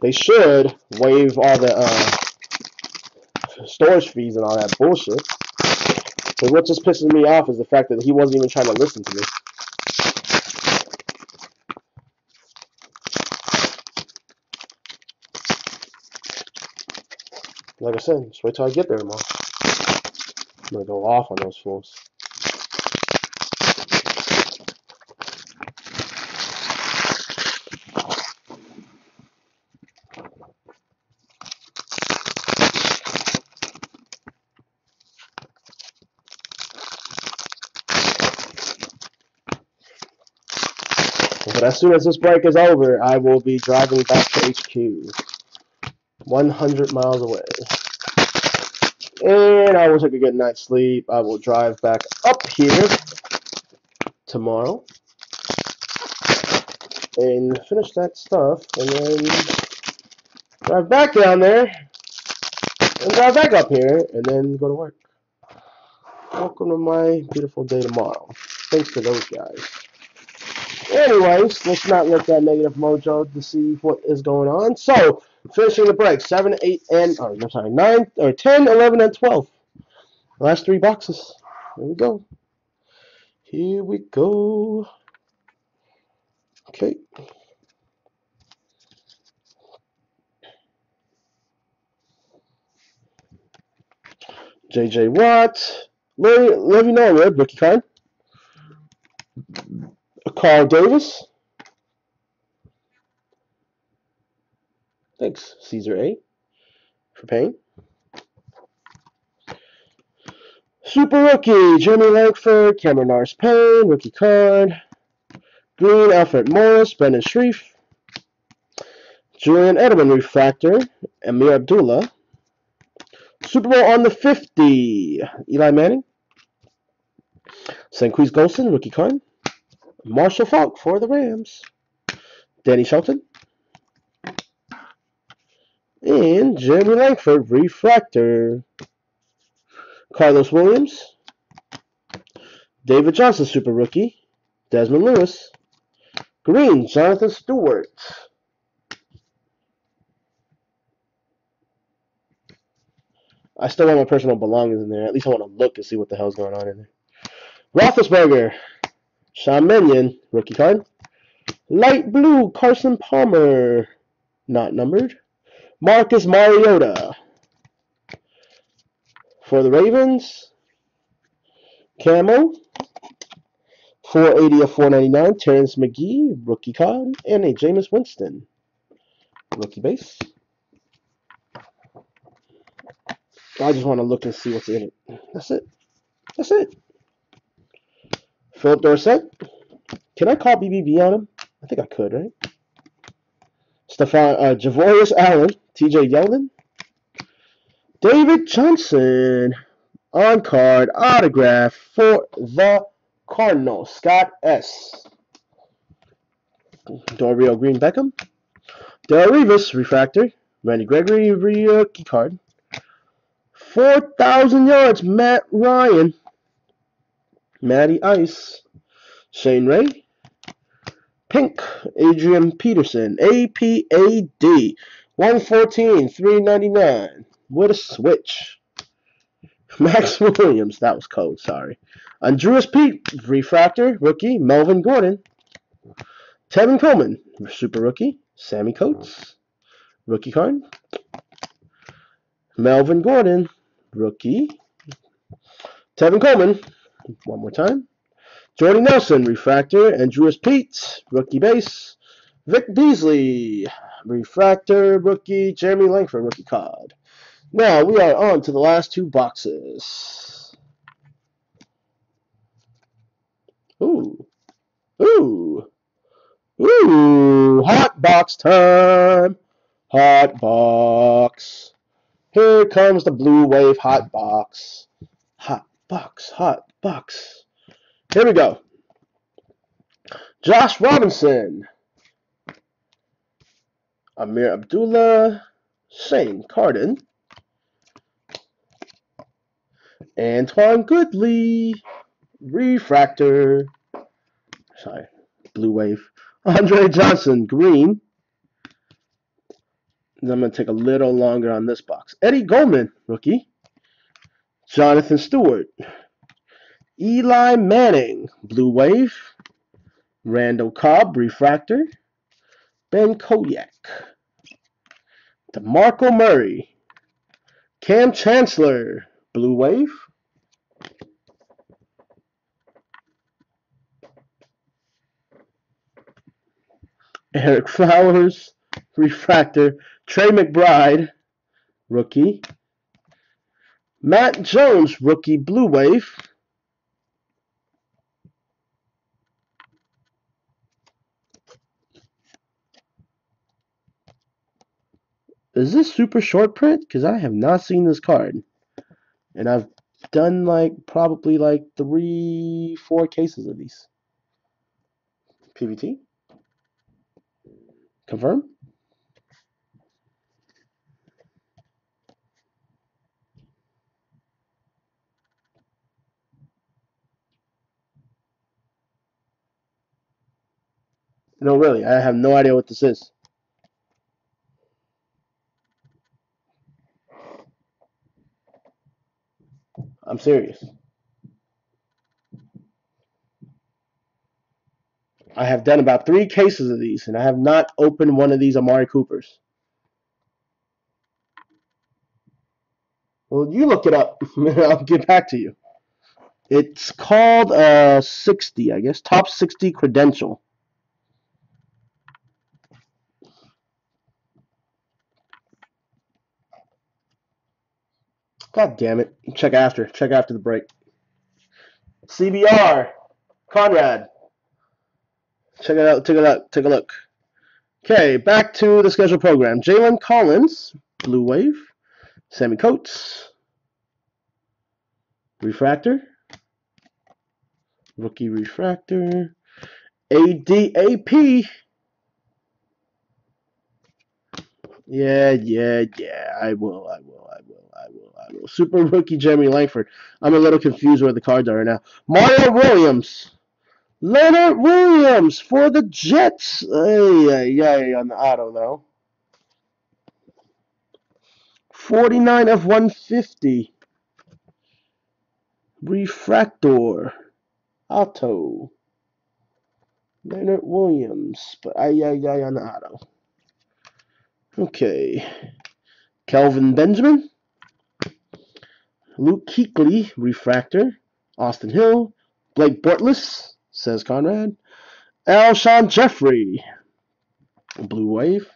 they should waive all the uh, storage fees and all that bullshit. But what just pisses me off is the fact that he wasn't even trying to listen to me. Like I said, just wait till I get there tomorrow. I'm gonna go off on those fools. But as soon as this break is over, I will be driving back to HQ. 100 miles away. And I will take a good night's sleep. I will drive back up here tomorrow and finish that stuff and then drive back down there and drive back up here and then go to work. Welcome to my beautiful day tomorrow. Thanks to those guys. Anyways, let's not let that negative mojo deceive what is going on. So, finishing the break, 7, 8, and, oh, I'm sorry, 9, or 10, 11, and 12. Last three boxes. Here we go. Here we go. Okay. J.J. Watt. Larry, Levi Norwood, rookie card. Carl Davis. Thanks, Caesar A. for paying. Super Rookie, Jeremy Langford, Cameron Artis-Payne, rookie card. Green, Alfred Morris, Brendan Shreve. Julian Edelman Refractor, Ameer Abdullah. Super Bowl on the 50, Eli Manning. Senquez Golson, rookie card. Marshall Faulk for the Rams. Danny Shelton. And Jeremy Langford, Refractor. Carlos Williams. David Johnson, Super Rookie. Dezmin Lewis. Green, Jonathan Stewart. I still want my personal belongings in there. At least I want to look and see what the hell's going on in there. Roethlisberger. Sean Mannion, rookie card. Light blue, Carson Palmer. Not numbered. Marcus Mariota. For the Ravens. Camo. 480 of 499. Terrence Magee, rookie card. And a Jameis Winston. Rookie base. I just want to look and see what's in it. That's it. That's it. Phillip Dorsett. Can I call BBB on him? I think I could, right? Stefan uh, Javorius Allen. TJ Yeldon. David Johnson. On card autograph for the Cardinals. Scott S. Dorial Green Beckham. Del Rivas refractor. Randy Gregory rookie card. 4,000 yards, Matt Ryan. Matty Ice. Shane Ray. Pink, Adrian Peterson. APAD. 114, 399. What a switch. Max Williams. That was cold, sorry. Andreas Pete, Refractor, rookie. Melvin Gordon. Tevin Coleman, super rookie. Sammie Coates, rookie card. Melvin Gordon, rookie. Tevin Coleman, one more time. Jordy Nelson, refractor. Andreas Pete, rookie base. Vic Beasley, refractor, rookie. Jeremy Langford, rookie card. Now we are on to the last two boxes. Ooh. Ooh. Ooh. Hot box time. Hot box. Here comes the Blue Wave hot box. Hot box, hot box. Here we go. Josh Robinson. Ameer Abdullah. Shane Carden. Antwan Goodley. Refractor. Sorry. Blue Wave. Andre Johnson. Green. And I'm going to take a little longer on this box. Eddie Goldman. Rookie. Jonathan Stewart. Eli Manning, Blue Wave. Randall Cobb, Refractor. Ben Koyack. DeMarco Murray. Kam Chancellor, Blue Wave. Ereck Flowers, Refractor. Tre McBride, Rookie. Matt Jones, Rookie, Blue Wave. Is this super short print? Because I have not seen this card. And I've done like probably like three, four cases of these. PVT. Confirm? No, really, I have no idea what this is. I'm serious. I have done about three cases of these, and I have not opened one of these Amari Coopers. Well, you look it up, and I'll get back to you. It's called uh, 60, I guess. Top 60 credential. God damn it. Check after. Check after the break. CBR. Conrad. Check it out. Take a look. Take a look. Okay, back to the schedule program. Jalen Collins, Blue Wave. Sammie Coates. Refractor. Rookie Refractor. ADAP. Yeah, yeah, yeah. I will. I will. I will. I will. I will. Super rookie Jeremy Langford. I'm a little confused where the cards are right now. Mario Williams. Leonard Williams for the Jets. Yeah, yeah, yeah. on the auto though. 49 of 150. Refractor. Auto. Leonard Williams. But ay, ay, ay, on the auto. Okay. Kelvin Benjamin. Luke Kuechly, Refractor. Austin Hill. Blake Bortles, says Conrad. Alshon Jeffery. Blue Wave.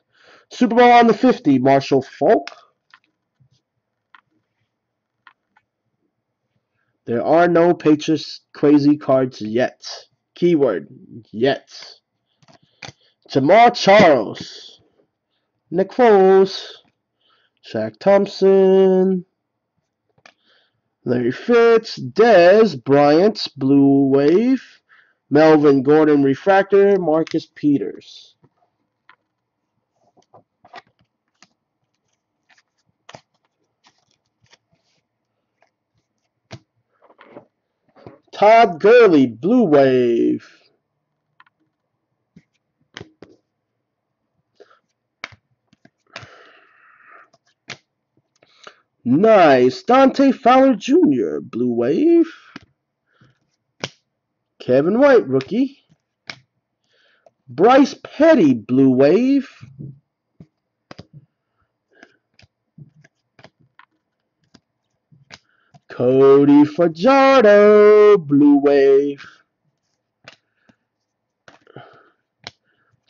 Super Bowl on the 50, Marshall Faulk. There are no Patriots crazy cards yet. Keyword, yet. Jamaal Charles. Nick Foles, Shaq Thompson, Larry Fitz, Dez Bryant, Blue Wave, Melvin Gordon Refractor, Marcus Peters. Todd Gurley, Blue Wave. Nice. Dante Fowler Jr., Blue Wave. Kevin White, rookie. Bryce Petty, Blue Wave. Cody Fajardo, Blue Wave.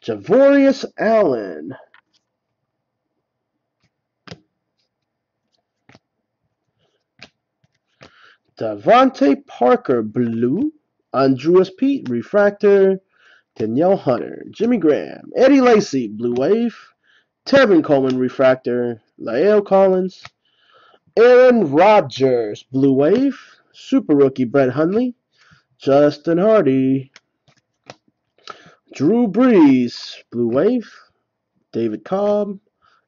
Javorius Allen. DeVante Parker, blue. Andreas Pete, refractor. Danielle Hunter, Jimmy Graham, Eddie Lacy, blue wave. Tevin Coleman, refractor. La'el Collins. Aaron Rodgers, blue wave. Super rookie Brett Hundley. Justin Hardy. Drew Brees, blue wave. David Cobb.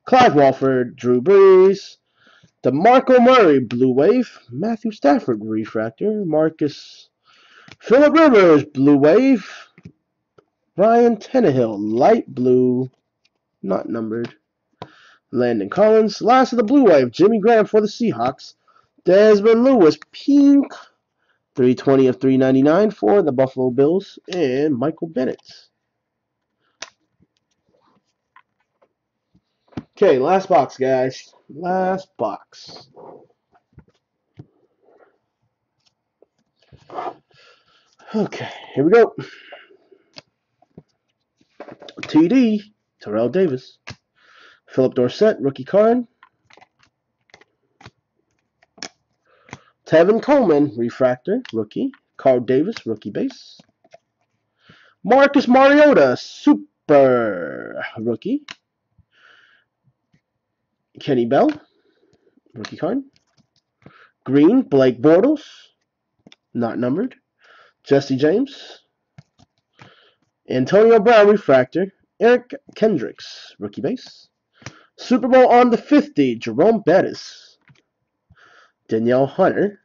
Clive Walford, Drew Brees. DeMarco Murray, Blue Wave. Matthew Stafford, Refractor. Marcus Philip Rivers, Blue Wave. Ryan Tannehill, Light Blue. Not numbered. Landon Collins. Last of the Blue Wave, Jimmy Graham for the Seahawks. Dezmin Lewis, Pink. 320 of 399 for the Buffalo Bills. And Michael Bennett. Okay, last box, guys. Last box. Okay, here we go. TD, Terrell Davis. Philip Dorsett, rookie card. Tevin Coleman, refractor, rookie. Carl Davis, rookie base. Marcus Mariota, super rookie. Kenny Bell, rookie card. Green, Blake Bortles, not numbered. Jesse James. Antonio Brown, refractor. Eric Kendricks, rookie base. Super Bowl on the 50, Jerome Bettis. Danielle Hunter.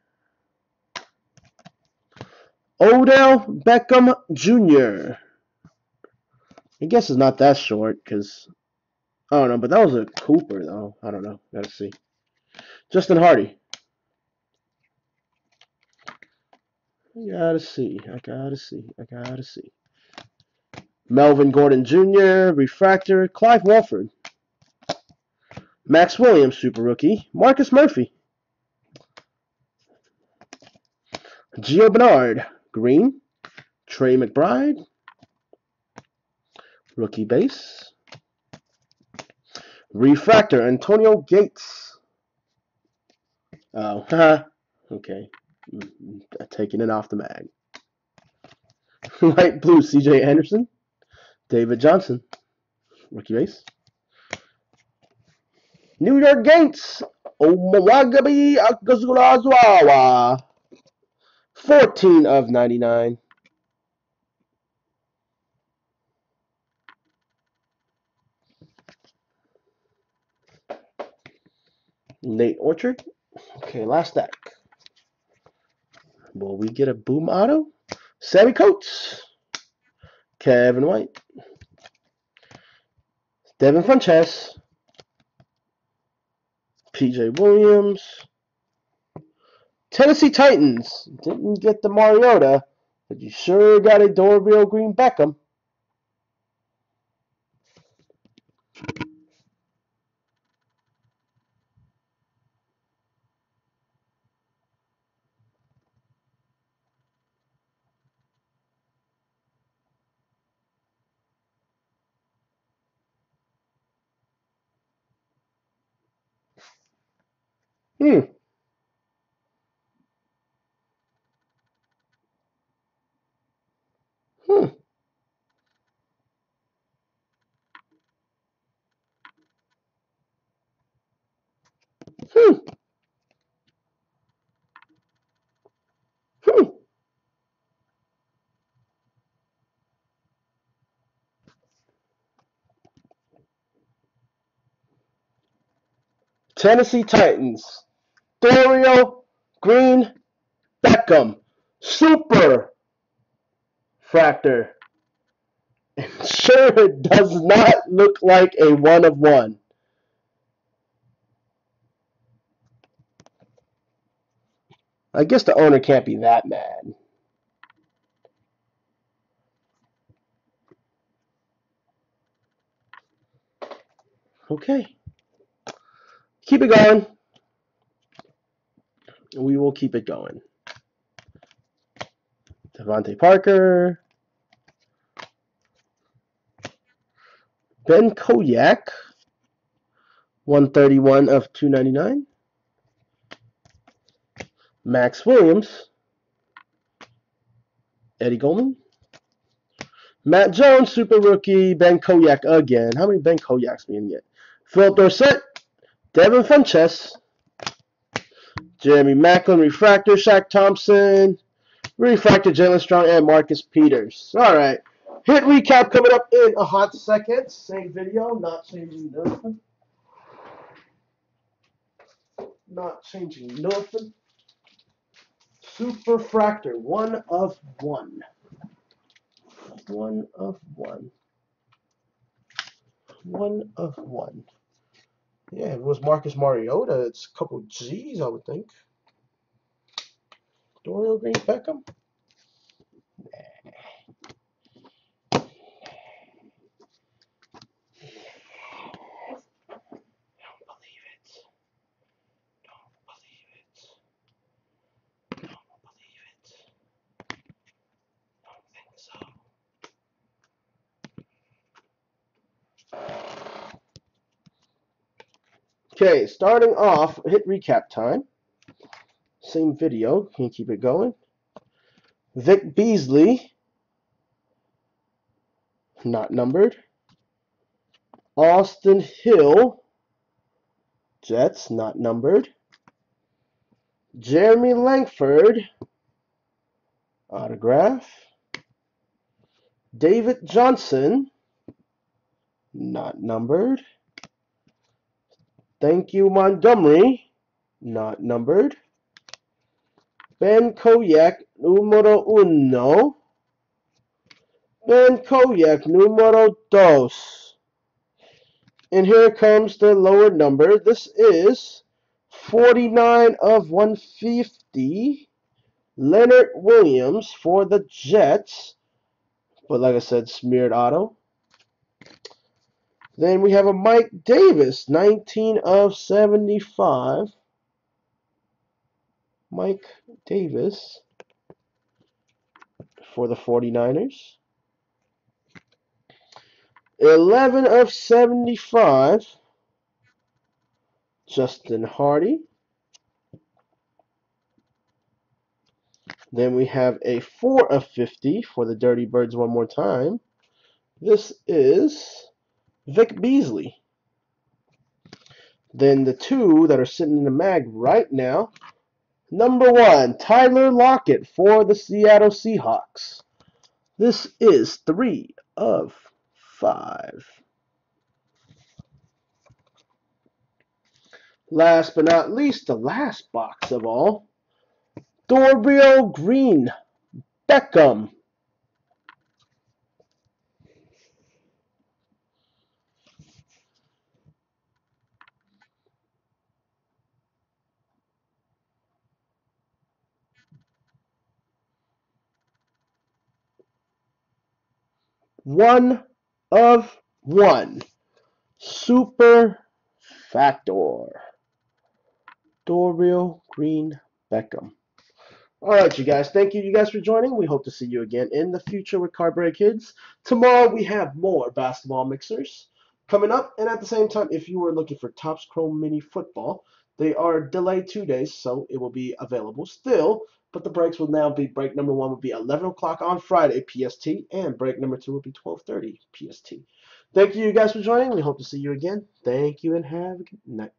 Odell Beckham Jr. I guess it's not that short because I don't know, but that was a Cooper though. I don't know. Gotta see. Justin Hardy. I gotta see. I gotta see. I gotta see. Melvin Gordon Jr., Refractor, Clive Walford. Max Williams, Super Rookie. Marcus Murphy. Gio Bernard, Green. Tre McBride. Rookie base. Refractor, Antonio Gates. Oh, okay. Taking it off the mag. Light blue, CJ Anderson. David Johnson, rookie base. New York Gates, Owamagbe Odighizuwa. 14 of 99. Nate Orchard. Okay, last deck. Will we get a boom auto? Sammie Coates. Kevin White. Devin Funchess. PJ Williams. Tennessee Titans. Didn't get the Mariota, but you sure got a Dorial Green Beckham. Hmm. Hmm. Hmm. Hmm. Tennessee Titans. Dorial Green Beckham. Super Fractor. And sure, it does not look like a one of one. I guess the owner can't be that mad. Okay. Keep it going. We will keep it going. DeVante Parker. Ben Koyack. 131 of 299. Max Williams. Eddie Goldman. Matt Jones, super rookie. Ben Koyack again. How many Ben Koyacks we get? Philip Dorsett. Devin Funchess. Jeremy Maclin, Refractor, Shaq Thompson, Refractor, Jaelen Strong, and Marcus Peters. All right. Hit recap coming up in a hot second. Same video, not changing nothing. Not changing nothing. Super Fractor, one of one. One of one. One of one. Yeah, it was Marcus Mariota, it's a couple G's, I would think. Dorial Green Beckham? Okay, starting off, hit recap time. Same video, can you keep it going? Vic Beasley, not numbered. Austin Hill, Jets, not numbered. Jeremy Langford, autograph. David Johnson, not numbered. Thank you, Montgomery, not numbered. Ben Koyack, numero uno. Ben Koyack, numero dos. And here comes the lower number. This is 49 of 150. Leonard Williams for the Jets. But like I said, smeared auto. Then we have a Mike Davis, 19 of 75. Mike Davis for the 49ers. 11 of 75. Justin Hardy. Then we have a 4 of 50 for the Dirty Birds one more time. This is Vic Beasley. Then the two that are sitting in the mag right now. Number one, Tyler Lockett for the Seattle Seahawks. This is three of five. Last but not least, the last box of all, Dorial Green Beckham. One of one. Super Fractor. Dorial Green Beckham. All right, you guys. Thank you, you guys, for joining. We hope to see you again in the future with Card Break Kids. Tomorrow we have more basketball mixers coming up, and at the same time, if you were looking for Topps Chrome Mini Football, they are delayed two days, so it will be available still. But the breaks will now be break number one will be 11 o'clock on Friday PST, and break number two will be 12:30 PST. Thank you, you guys, for joining. We hope to see you again. Thank you, and have a good night.